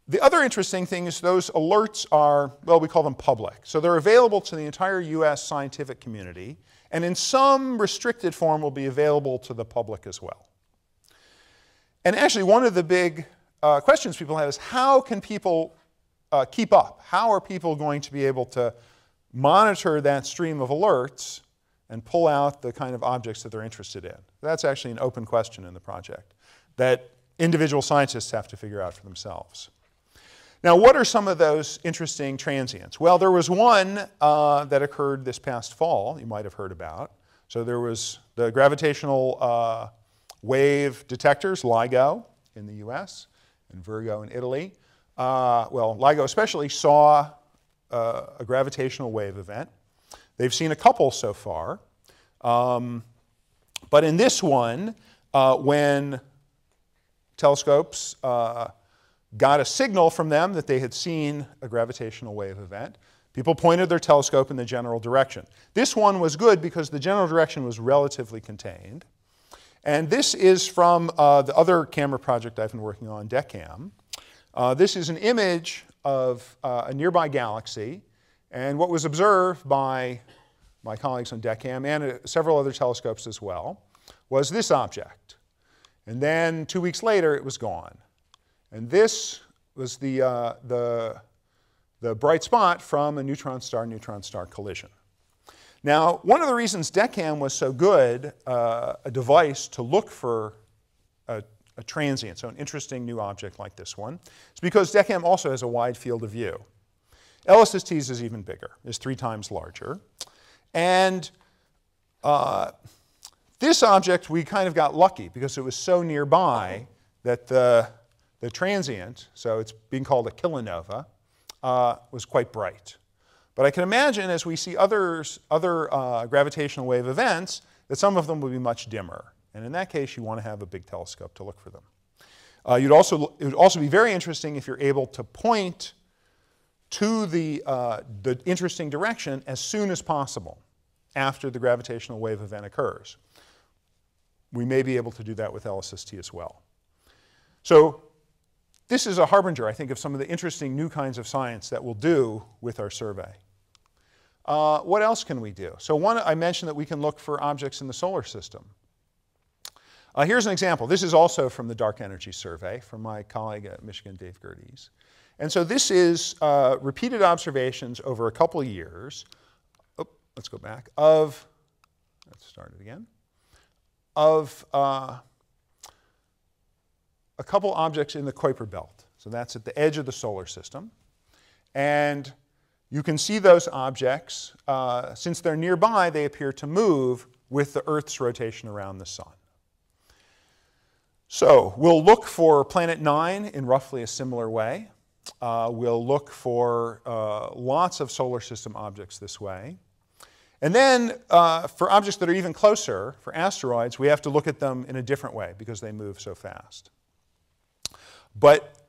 The other interesting thing is those alerts are, well, we call them public. So they're available to the entire US scientific community, and in some restricted form will be available to the public as well. And actually, one of the big uh, questions people have is how can people uh, keep up? How are people going to be able to monitor that stream of alerts and pull out the kind of objects that they're interested in? That's actually an open question in the project that individual scientists have to figure out for themselves. Now, what are some of those interesting transients? Well, there was one uh, that occurred this past fall, you might have heard about. So there was the gravitational uh, wave detectors, LIGO in the US and Virgo in Italy. Uh, well, LIGO especially saw uh, a gravitational wave event. They've seen a couple so far. Um, but in this one, uh, when telescopes uh, got a signal from them that they had seen a gravitational wave event. People pointed their telescope in the general direction. This one was good because the general direction was relatively contained. And this is from uh, the other camera project I've been working on, DECAM. Uh, this is an image of uh, a nearby galaxy. And what was observed by my colleagues on DECAM and uh, several other telescopes as well was this object. And then two weeks later, it was gone. And this was the, uh, the, the bright spot from a neutron star neutron star collision. Now, one of the reasons DECAM was so good uh, a device to look for a, a, transient, so an interesting new object like this one, is because DECAM also has a wide field of view. LSST's is even bigger, is three times larger. And uh, this object, we kind of got lucky because it was so nearby that the the transient, so it's being called a kilonova, uh, was quite bright. But I can imagine as we see others, other uh, gravitational wave events, that some of them will be much dimmer. And in that case, you want to have a big telescope to look for them. Uh, you'd also, it would also be very interesting if you're able to point to the, uh, the interesting direction as soon as possible after the gravitational wave event occurs. We may be able to do that with LSST as well. So this is a harbinger, I think, of some of the interesting new kinds of science that we'll do with our survey. Uh, what else can we do? So one, I mentioned that we can look for objects in the solar system. Uh, here's an example. This is also from the Dark Energy Survey from my colleague at Michigan, Dave Gerdes. And so this is uh, repeated observations over a couple of years, oh, let's go back, of let's start it again, of uh, a couple objects in the Kuiper belt. So that's at the edge of the solar system. And you can see those objects. Uh, since they're nearby, they appear to move with the Earth's rotation around the sun. So we'll look for Planet 9 in roughly a similar way. Uh, we'll look for uh, lots of solar system objects this way. And then uh, for objects that are even closer, for asteroids, we have to look at them in a different way because they move so fast. But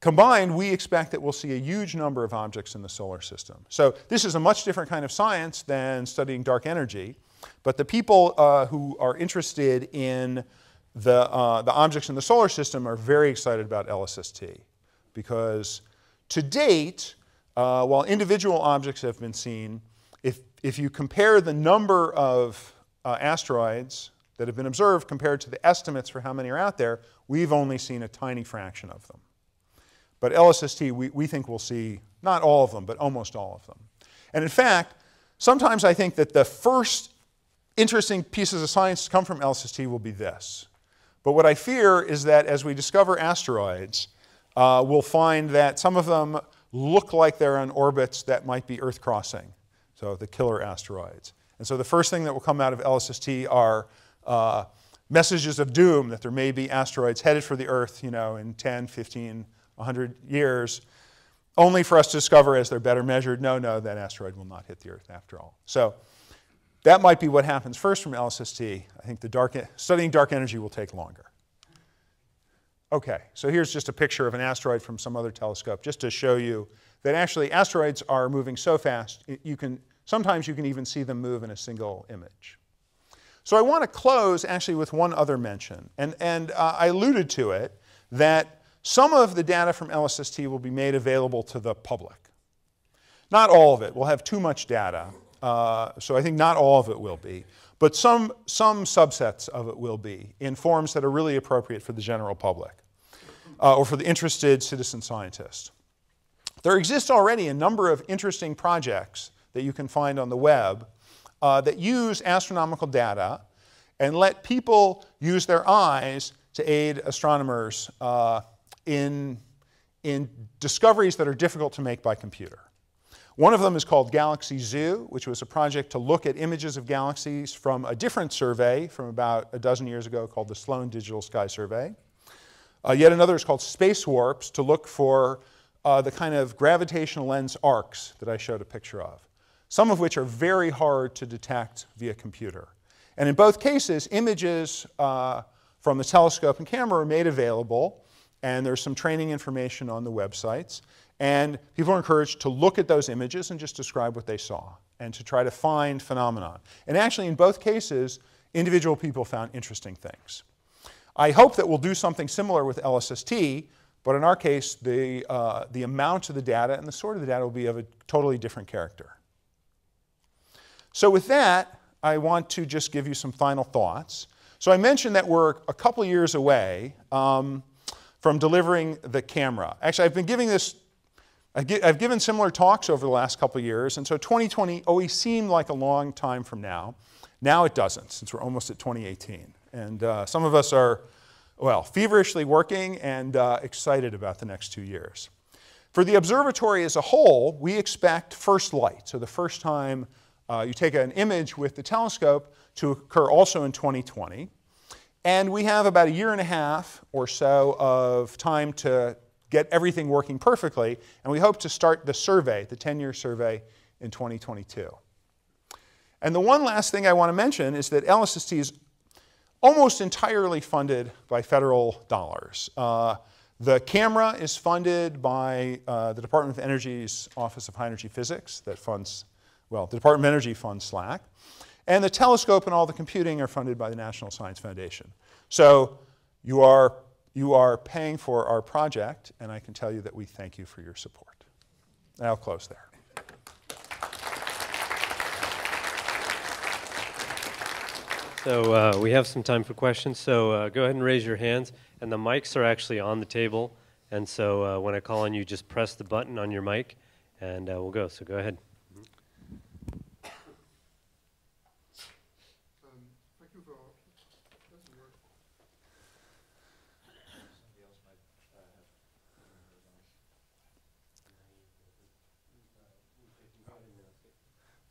combined, we expect that we'll see a huge number of objects in the solar system. So this is a much different kind of science than studying dark energy. But the people uh, who are interested in the, uh, the objects in the solar system are very excited about LSST because to date, uh, while individual objects have been seen, if, if you compare the number of uh, asteroids that have been observed compared to the estimates for how many are out there, we've only seen a tiny fraction of them. But LSST, we, we think we'll see not all of them, but almost all of them. And in fact, sometimes I think that the first interesting pieces of science to come from LSST will be this. But what I fear is that as we discover asteroids, uh, we'll find that some of them look like they're on orbits that might be Earth crossing, so the killer asteroids. And so the first thing that will come out of LSST are uh, messages of doom that there may be asteroids headed for the Earth, you know, in 10, 15, 100 years, only for us to discover as they're better measured, no, no, that asteroid will not hit the Earth after all. So that might be what happens first from LSST. I think the dark, studying dark energy will take longer. Okay, so here's just a picture of an asteroid from some other telescope, just to show you that actually asteroids are moving so fast, you can, sometimes you can even see them move in a single image. So I want to close actually with one other mention, and, and uh, I alluded to it, that some of the data from LSST will be made available to the public. Not all of it, we'll have too much data, uh, so I think not all of it will be. But some, some subsets of it will be in forms that are really appropriate for the general public uh, or for the interested citizen scientist. There exists already a number of interesting projects that you can find on the web uh, that use astronomical data and let people use their eyes to aid astronomers uh, in, in discoveries that are difficult to make by computer. One of them is called Galaxy Zoo, which was a project to look at images of galaxies from a different survey from about a dozen years ago called the Sloan Digital Sky Survey. Uh, yet another is called Space Warps to look for uh, the kind of gravitational lens arcs that I showed a picture of, some of which are very hard to detect via computer. And in both cases, images uh, from the telescope and camera are made available, and there's some training information on the websites. And people are encouraged to look at those images and just describe what they saw and to try to find phenomenon. And actually, in both cases, individual people found interesting things. I hope that we'll do something similar with LSST, but in our case, the, uh, the amount of the data and the sort of the data will be of a totally different character. So with that, I want to just give you some final thoughts. So I mentioned that we're a couple years away um, from delivering the camera. Actually, I've been giving this I've given similar talks over the last couple years, and so 2020 always seemed like a long time from now. Now it doesn't, since we're almost at 2018. And uh, some of us are, well, feverishly working and uh, excited about the next two years. For the observatory as a whole, we expect first light, so the first time uh, you take an image with the telescope, to occur also in 2020. And we have about a year and a half or so of time to get everything working perfectly. And we hope to start the survey, the 10 year survey, in 2022. And the one last thing I want to mention is that LSST is almost entirely funded by federal dollars. Uh, the camera is funded by uh, the Department of Energy's Office of High Energy Physics, that funds, well, the Department of Energy funds SLAC. And the telescope and all the computing are funded by the National Science Foundation. So you are you are paying for our project, and I can tell you that we thank you for your support. And I'll close there. So uh, we have some time for questions. So uh, go ahead and raise your hands. And the mics are actually on the table. And so uh, when I call on you, just press the button on your mic, and uh, we'll go. So go ahead.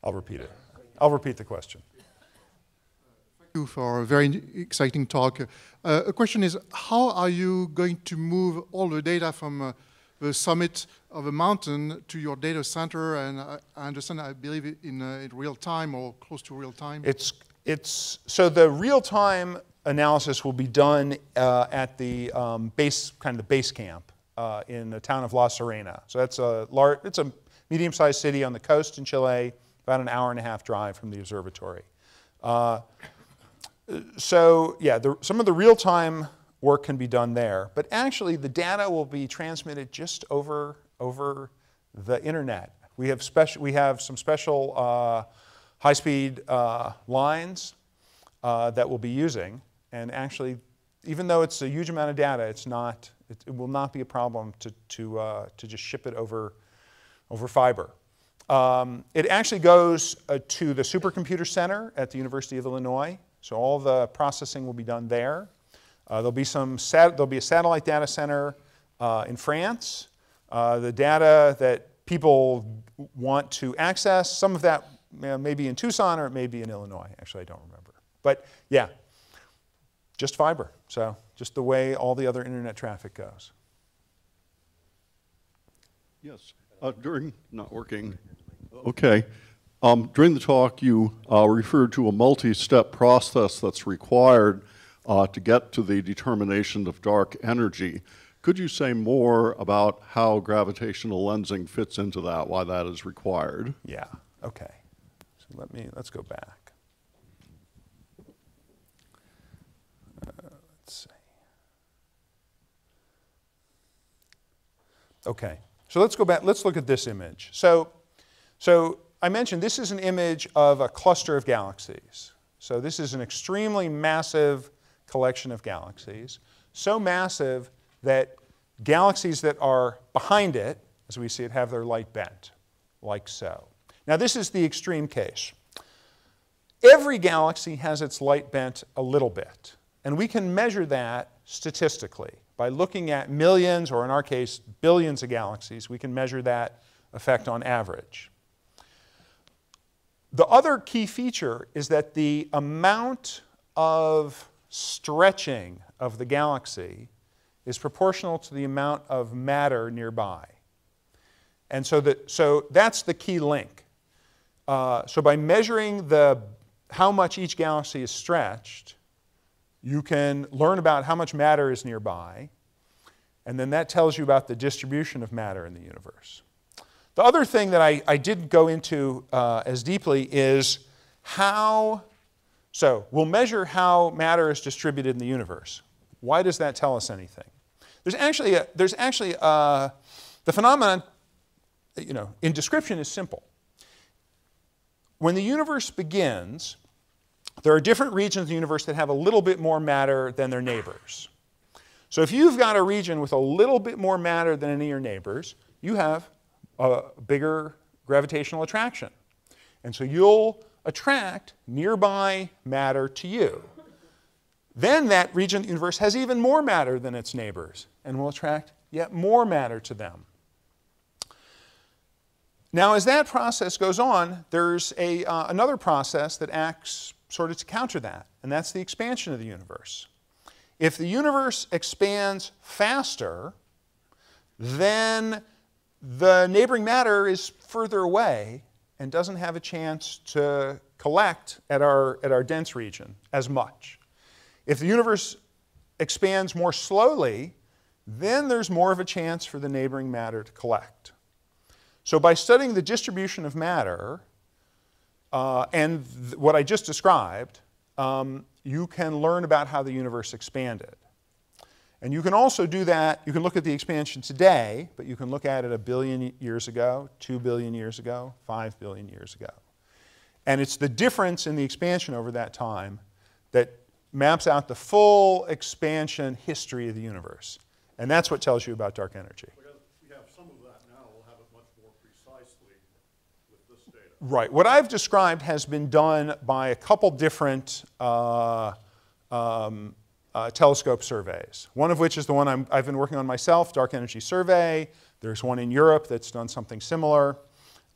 I'll repeat it. I'll repeat the question. Thank you for a very exciting talk. Uh, a question is, how are you going to move all the data from uh, the summit of a mountain to your data center? And I, I understand, I believe, in, uh, in, real time or close to real time. It's it's so the real time analysis will be done uh, at the um, base kind of the base camp uh, in the town of La Serena. So that's a large. It's a medium-sized city on the coast in Chile, about an hour and a half drive from the observatory. Uh, so yeah, the, some of the real-time work can be done there, but actually the data will be transmitted just over over the internet. We have special. We have some special uh, high-speed uh, lines uh, that we'll be using, and actually, even though it's a huge amount of data, it's not. It, it will not be a problem to to uh, to just ship it over over fiber. Um, it actually goes uh, to the supercomputer center at the University of Illinois, so all the processing will be done there. Uh, there'll be some there'll be a satellite data center uh, in France. Uh, the data that people want to access, some of that may be in Tucson or it may be in Illinois. Actually, I don't remember. But yeah, just fiber. So just the way all the other internet traffic goes. Yes. Uh, during, not working. Okay. Um, during the talk, you uh, referred to a multi-step process that's required uh, to get to the determination of dark energy. Could you say more about how gravitational lensing fits into that, why that is required? Yeah, okay. So let me, let's go back. Uh, let's see. Okay. So let's go back, let's look at this image. So, so I mentioned this is an image of a cluster of galaxies. So this is an extremely massive collection of galaxies, so massive that galaxies that are behind it, as we see it, have their light bent, like so. Now this is the extreme case. Every galaxy has its light bent a little bit, and we can measure that statistically. By looking at millions, or in our case, billions of galaxies, we can measure that effect on average. The other key feature is that the amount of stretching of the galaxy is proportional to the amount of matter nearby. And so, that, so that's the key link. Uh, so by measuring the, how much each galaxy is stretched, you can learn about how much matter is nearby, and then that tells you about the distribution of matter in the universe. The other thing that I, I didn't go into uh, as deeply is how, so we'll measure how matter is distributed in the universe. Why does that tell us anything? There's actually, a, there's actually a, the phenomenon, you know, in description is simple. When the universe begins, there are different regions of the universe that have a little bit more matter than their neighbors. So if you've got a region with a little bit more matter than any of your neighbors, you have a bigger gravitational attraction. And so you'll attract nearby matter to you. Then that region of the universe has even more matter than its neighbors and will attract yet more matter to them. Now, as that process goes on, there's a, uh, another process that acts sort of to counter that, and that's the expansion of the universe. If the universe expands faster, then the neighboring matter is further away and doesn't have a chance to collect at our, at our dense region as much. If the universe expands more slowly, then there's more of a chance for the neighboring matter to collect. So by studying the distribution of matter uh, and what I just described, um, you can learn about how the universe expanded. And you can also do that, you can look at the expansion today, but you can look at it a billion years ago, two billion years ago, five billion years ago. And it's the difference in the expansion over that time that maps out the full expansion history of the universe. And that's what tells you about dark energy. We have some of that now, we'll have it much more precisely with this data. Right. What I've described has been done by a couple different uh, um, uh, telescope surveys, one of which is the one i have been working on myself, Dark Energy Survey. There's one in Europe that's done something similar.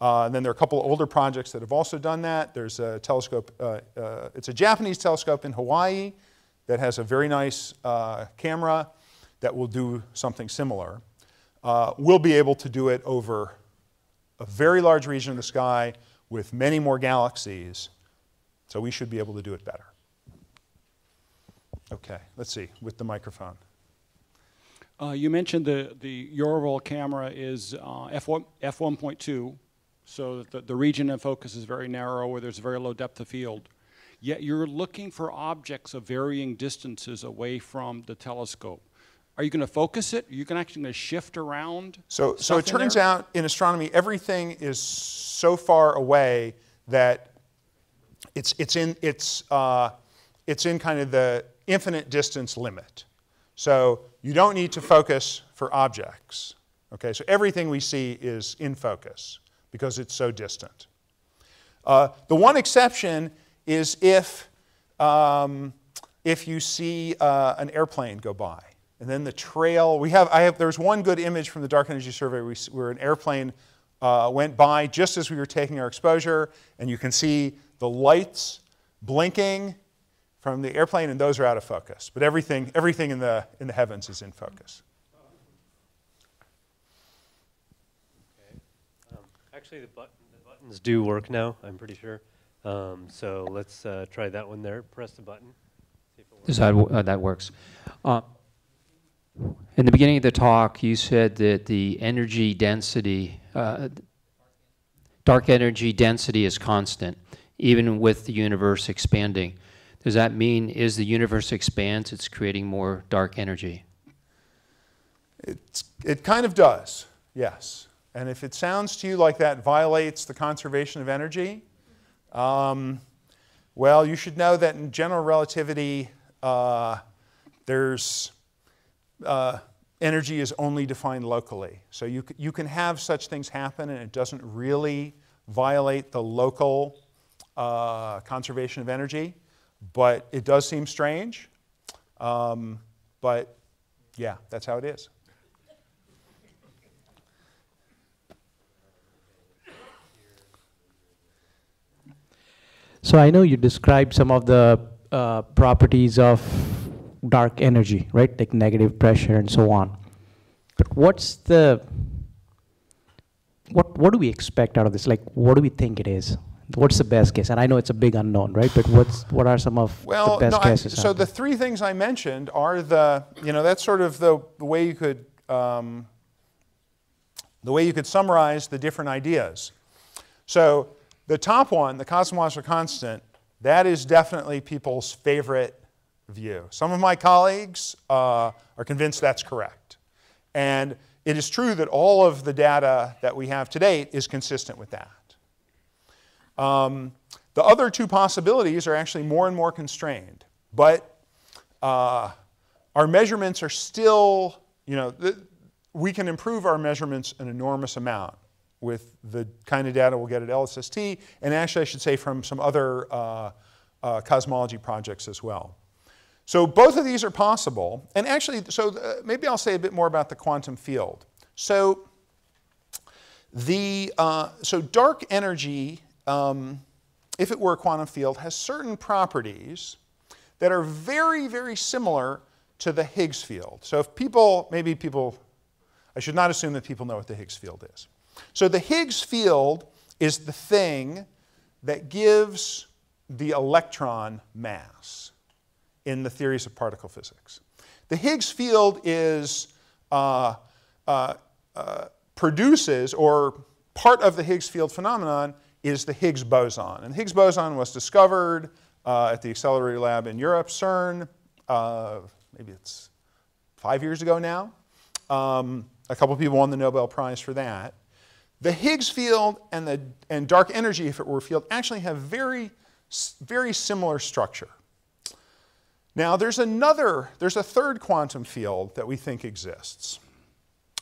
Uh, and then there are a couple older projects that have also done that. There's a telescope, uh, uh, it's a Japanese telescope in Hawaii that has a very nice uh, camera that will do something similar. Uh, we'll be able to do it over a very large region of the sky with many more galaxies, so we should be able to do it better. Okay, let's see, with the microphone. Uh, you mentioned the, the Euroval camera is uh, F1, F1.2, so the, the region of focus is very narrow where there's a very low depth of field. Yet you're looking for objects of varying distances away from the telescope. Are you going to focus it? Are you actually going to shift around? So, so it turns there? out in astronomy, everything is so far away that it's, it's, in, it's, uh, it's in kind of the infinite distance limit. So you don't need to focus for objects. Okay, so everything we see is in focus because it's so distant. Uh, the one exception is if, um, if you see uh, an airplane go by. And then the trail, we have, I have, there's one good image from the Dark Energy Survey where, an airplane uh, went by just as we were taking our exposure, and you can see the lights blinking from the airplane, and those are out of focus. But everything, everything in, the, in the heavens is in focus. Um, actually, the, button, the buttons do work now, I'm pretty sure. Um, so let's uh, try that one there. Press the button. See if it works. Is that, uh, that works. Uh, In the beginning of the talk, you said that the energy density, uh, dark energy density is constant, even with the universe expanding. Does that mean as the universe expands, it's creating more dark energy? It's, it kind of does, yes. And if it sounds to you like that violates the conservation of energy, um, well, you should know that in general relativity, uh, there's uh, energy is only defined locally. So you, you can have such things happen and it doesn't really violate the local uh, conservation of energy, but it does seem strange. Um, but yeah, that's how it is. So I know you described some of the uh, properties of dark energy, right? Like negative pressure and so on. But what's the what what do we expect out of this? Like what do we think it is? What's the best guess? And I know it's a big unknown, right? But what's what are some of Well, the best no, I- guesses? so the three things I mentioned are the, you know, that's sort of the, the way you could, um, the way you could summarize the different ideas. So the top one, the cosmological constant, that is definitely people's favorite view. Some of my colleagues uh, are convinced that's correct. And it is true that all of the data that we have to date is consistent with that. Um, the other two possibilities are actually more and more constrained, but uh, our measurements are still, you know, we can improve our measurements an enormous amount with the kind of data we'll get at LSST, and actually, I should say from some other uh, uh, cosmology projects as well. So both of these are possible, and actually, so uh, maybe I'll say a bit more about the quantum field. So the, uh, so dark energy, um, if it were a quantum field, has certain properties that are very, very similar to the Higgs field. So if people, maybe people, I should not assume that people know what the Higgs field is. So the Higgs field is the thing that gives the electron mass in the theories of particle physics. The Higgs field is uh, uh, uh, produces, or part of the Higgs field phenomenon is the Higgs boson. And the Higgs boson was discovered uh, at the Accelerator Lab in Europe, CERN, uh, maybe it's five years ago now. Um, a couple people won the Nobel Prize for that. The Higgs field and, the, and dark energy, if it were a field, actually have very, very similar structure. Now, there's another, there's a third quantum field that we think exists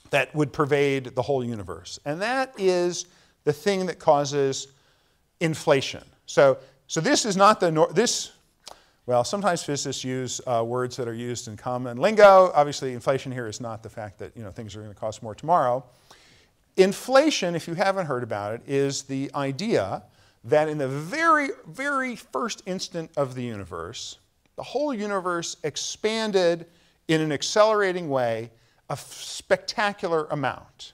that would pervade the whole universe, and that is the thing that causes inflation. So, so this is not the, this, well, sometimes physicists use uh, words that are used in common lingo. Obviously, inflation here is not the fact that you know, things are going to cost more tomorrow. inflation, if you haven't heard about it, is the idea that in the very, very first instant of the universe, the whole universe expanded in an accelerating way a spectacular amount.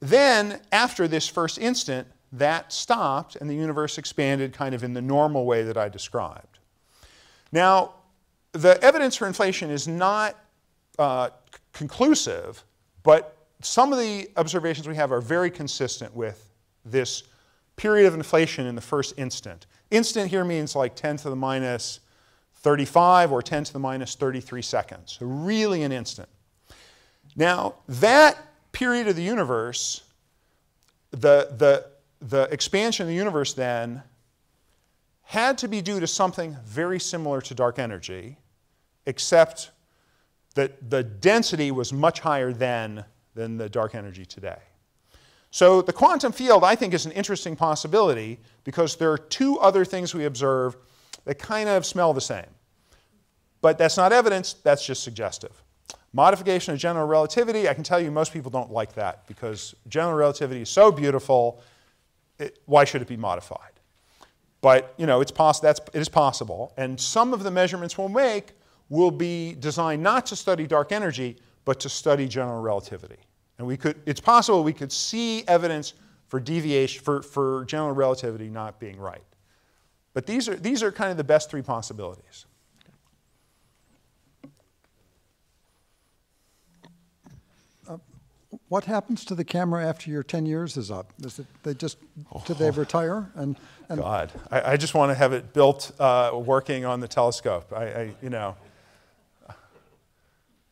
Then, after this first instant, that stopped and the universe expanded kind of in the normal way that I described. Now, the evidence for inflation is not uh, conclusive, but some of the observations we have are very consistent with this period of inflation in the first instant. Instant here means like 10 to the minus 35 or 10 to the minus 33 seconds. So really an instant. Now, that period of the universe, the, the, the expansion of the universe then had to be due to something very similar to dark energy, except that the density was much higher then than the dark energy today. So the quantum field, I think, is an interesting possibility because there are two other things we observe that kind of smell the same. But that's not evidence, that's just suggestive. Modification of general relativity, I can tell you most people don't like that because general relativity is so beautiful, it, why should it be modified? But you know, it's poss- that's, it is possible, and some of the measurements we'll make will be designed not to study dark energy, but to study general relativity. And we could, it's possible we could see evidence for deviation, for, for general relativity not being right. But these are, these are kind of the best three possibilities. What happens to the camera after your 10 years is up? Is it, they just, do they retire? And, and God, I, I just want to have it built uh, working on the telescope. I, I you know.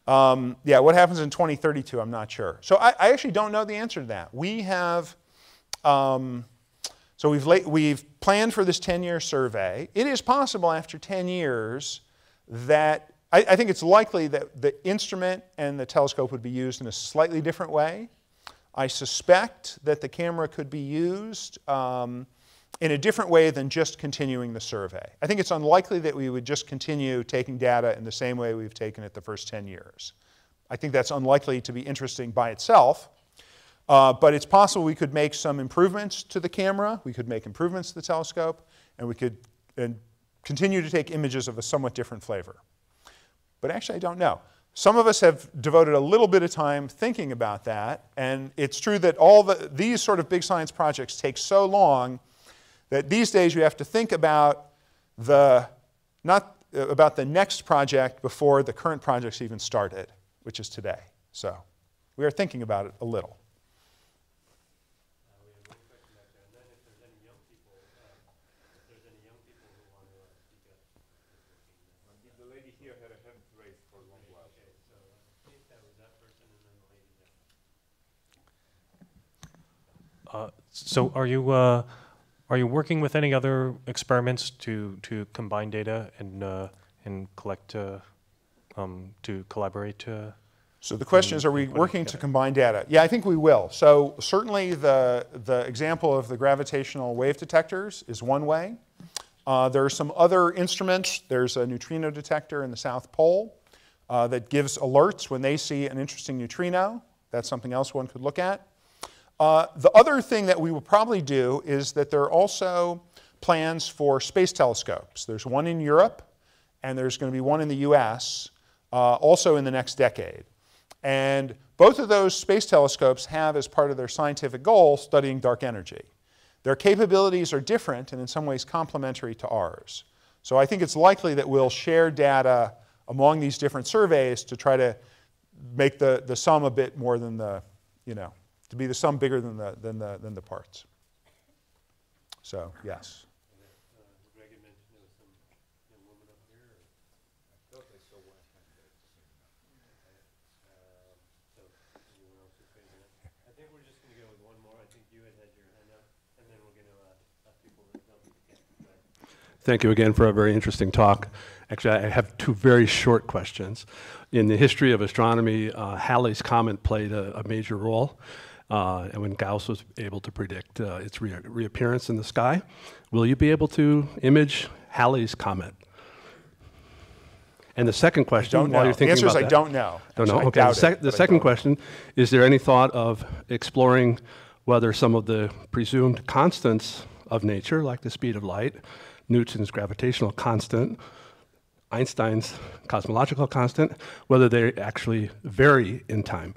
Um, yeah, what happens in 2032, I'm not sure. So I, I, actually don't know the answer to that. We have, um, so we've, we've planned for this 10-year survey. It is possible after 10 years that, I, I think it's likely that the instrument and the telescope would be used in a slightly different way. I suspect that the camera could be used um, in a different way than just continuing the survey. I think it's unlikely that we would just continue taking data in the same way we've taken it the first 10 years. I think that's unlikely to be interesting by itself, uh, but it's possible we could make some improvements to the camera, we could make improvements to the telescope, and we could and continue to take images of a somewhat different flavor. But actually, I don't know. Some of us have devoted a little bit of time thinking about that, and it's true that all the, these sort of big science projects take so long that these days you have to think about the, not uh, about the next project before the current project's even started, which is today. So we are thinking about it a little. Uh, so are you uh, are you working with any other experiments to to combine data and uh, and collect uh, um, to collaborate? Uh, so the question is, are we working to combine data? Yeah, I think we will. So certainly the the example of the gravitational wave detectors is one way. Uh, there are some other instruments. There's a neutrino detector in the South Pole uh, that gives alerts when they see an interesting neutrino. That's something else one could look at. Uh, the other thing that we will probably do is that there are also plans for space telescopes. There's one in Europe, and there's going to be one in the US, uh, also in the next decade. And both of those space telescopes have, as part of their scientific goal, studying dark energy. Their capabilities are different and in some ways complementary to ours. So I think it's likely that we'll share data among these different surveys to try to make the, the sum a bit more than the, you know, to be the sum bigger than the, than the, than the parts. So, yes. Thank you again for a very interesting talk. Actually, I have two very short questions. In the history of astronomy, uh, Halley's Comet played a, a major role. Uh, and when Gauss was able to predict uh, its re reappearance in the sky, will you be able to image Halley's Comet? And the second question, while know. you're The thinking answer is about I that- don't know. Don't know. Okay. the it, the second question: Is there any thought of exploring whether some of the presumed constants of nature, like the speed of light, Newton's gravitational constant, Einstein's cosmological constant, whether they actually vary in time?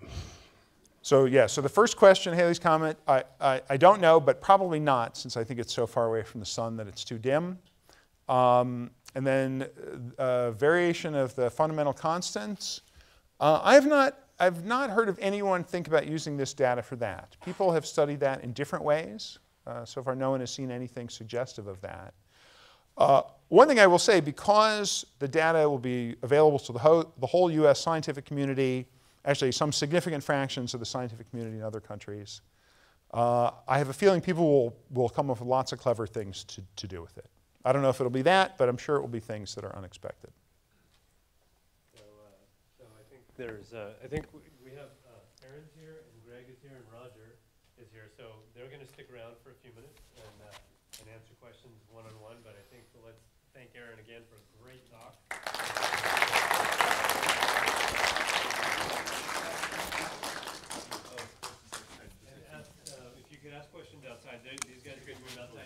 So yeah, so the first question, Halley's Comet, I, I, I don't know, but probably not, since I think it's so far away from the sun that it's too dim. Um, and then uh, variation of the fundamental constants. Uh, I have not, I've not heard of anyone think about using this data for that. People have studied that in different ways. Uh, so far, no one has seen anything suggestive of that. Uh, one thing I will say, because the data will be available to the, the whole US scientific community, actually some significant fractions of the scientific community in other countries, uh, I have a feeling people will, will come up with lots of clever things to, to do with it. I don't know if it'll be that, but I'm sure it will be things that are unexpected. So, uh, so I think there's, uh, I think we, have uh, Aaron's here, and Greg is here, and Roger is here. So they're going to stick around for a few minutes and, uh, and answer questions one on one. about that.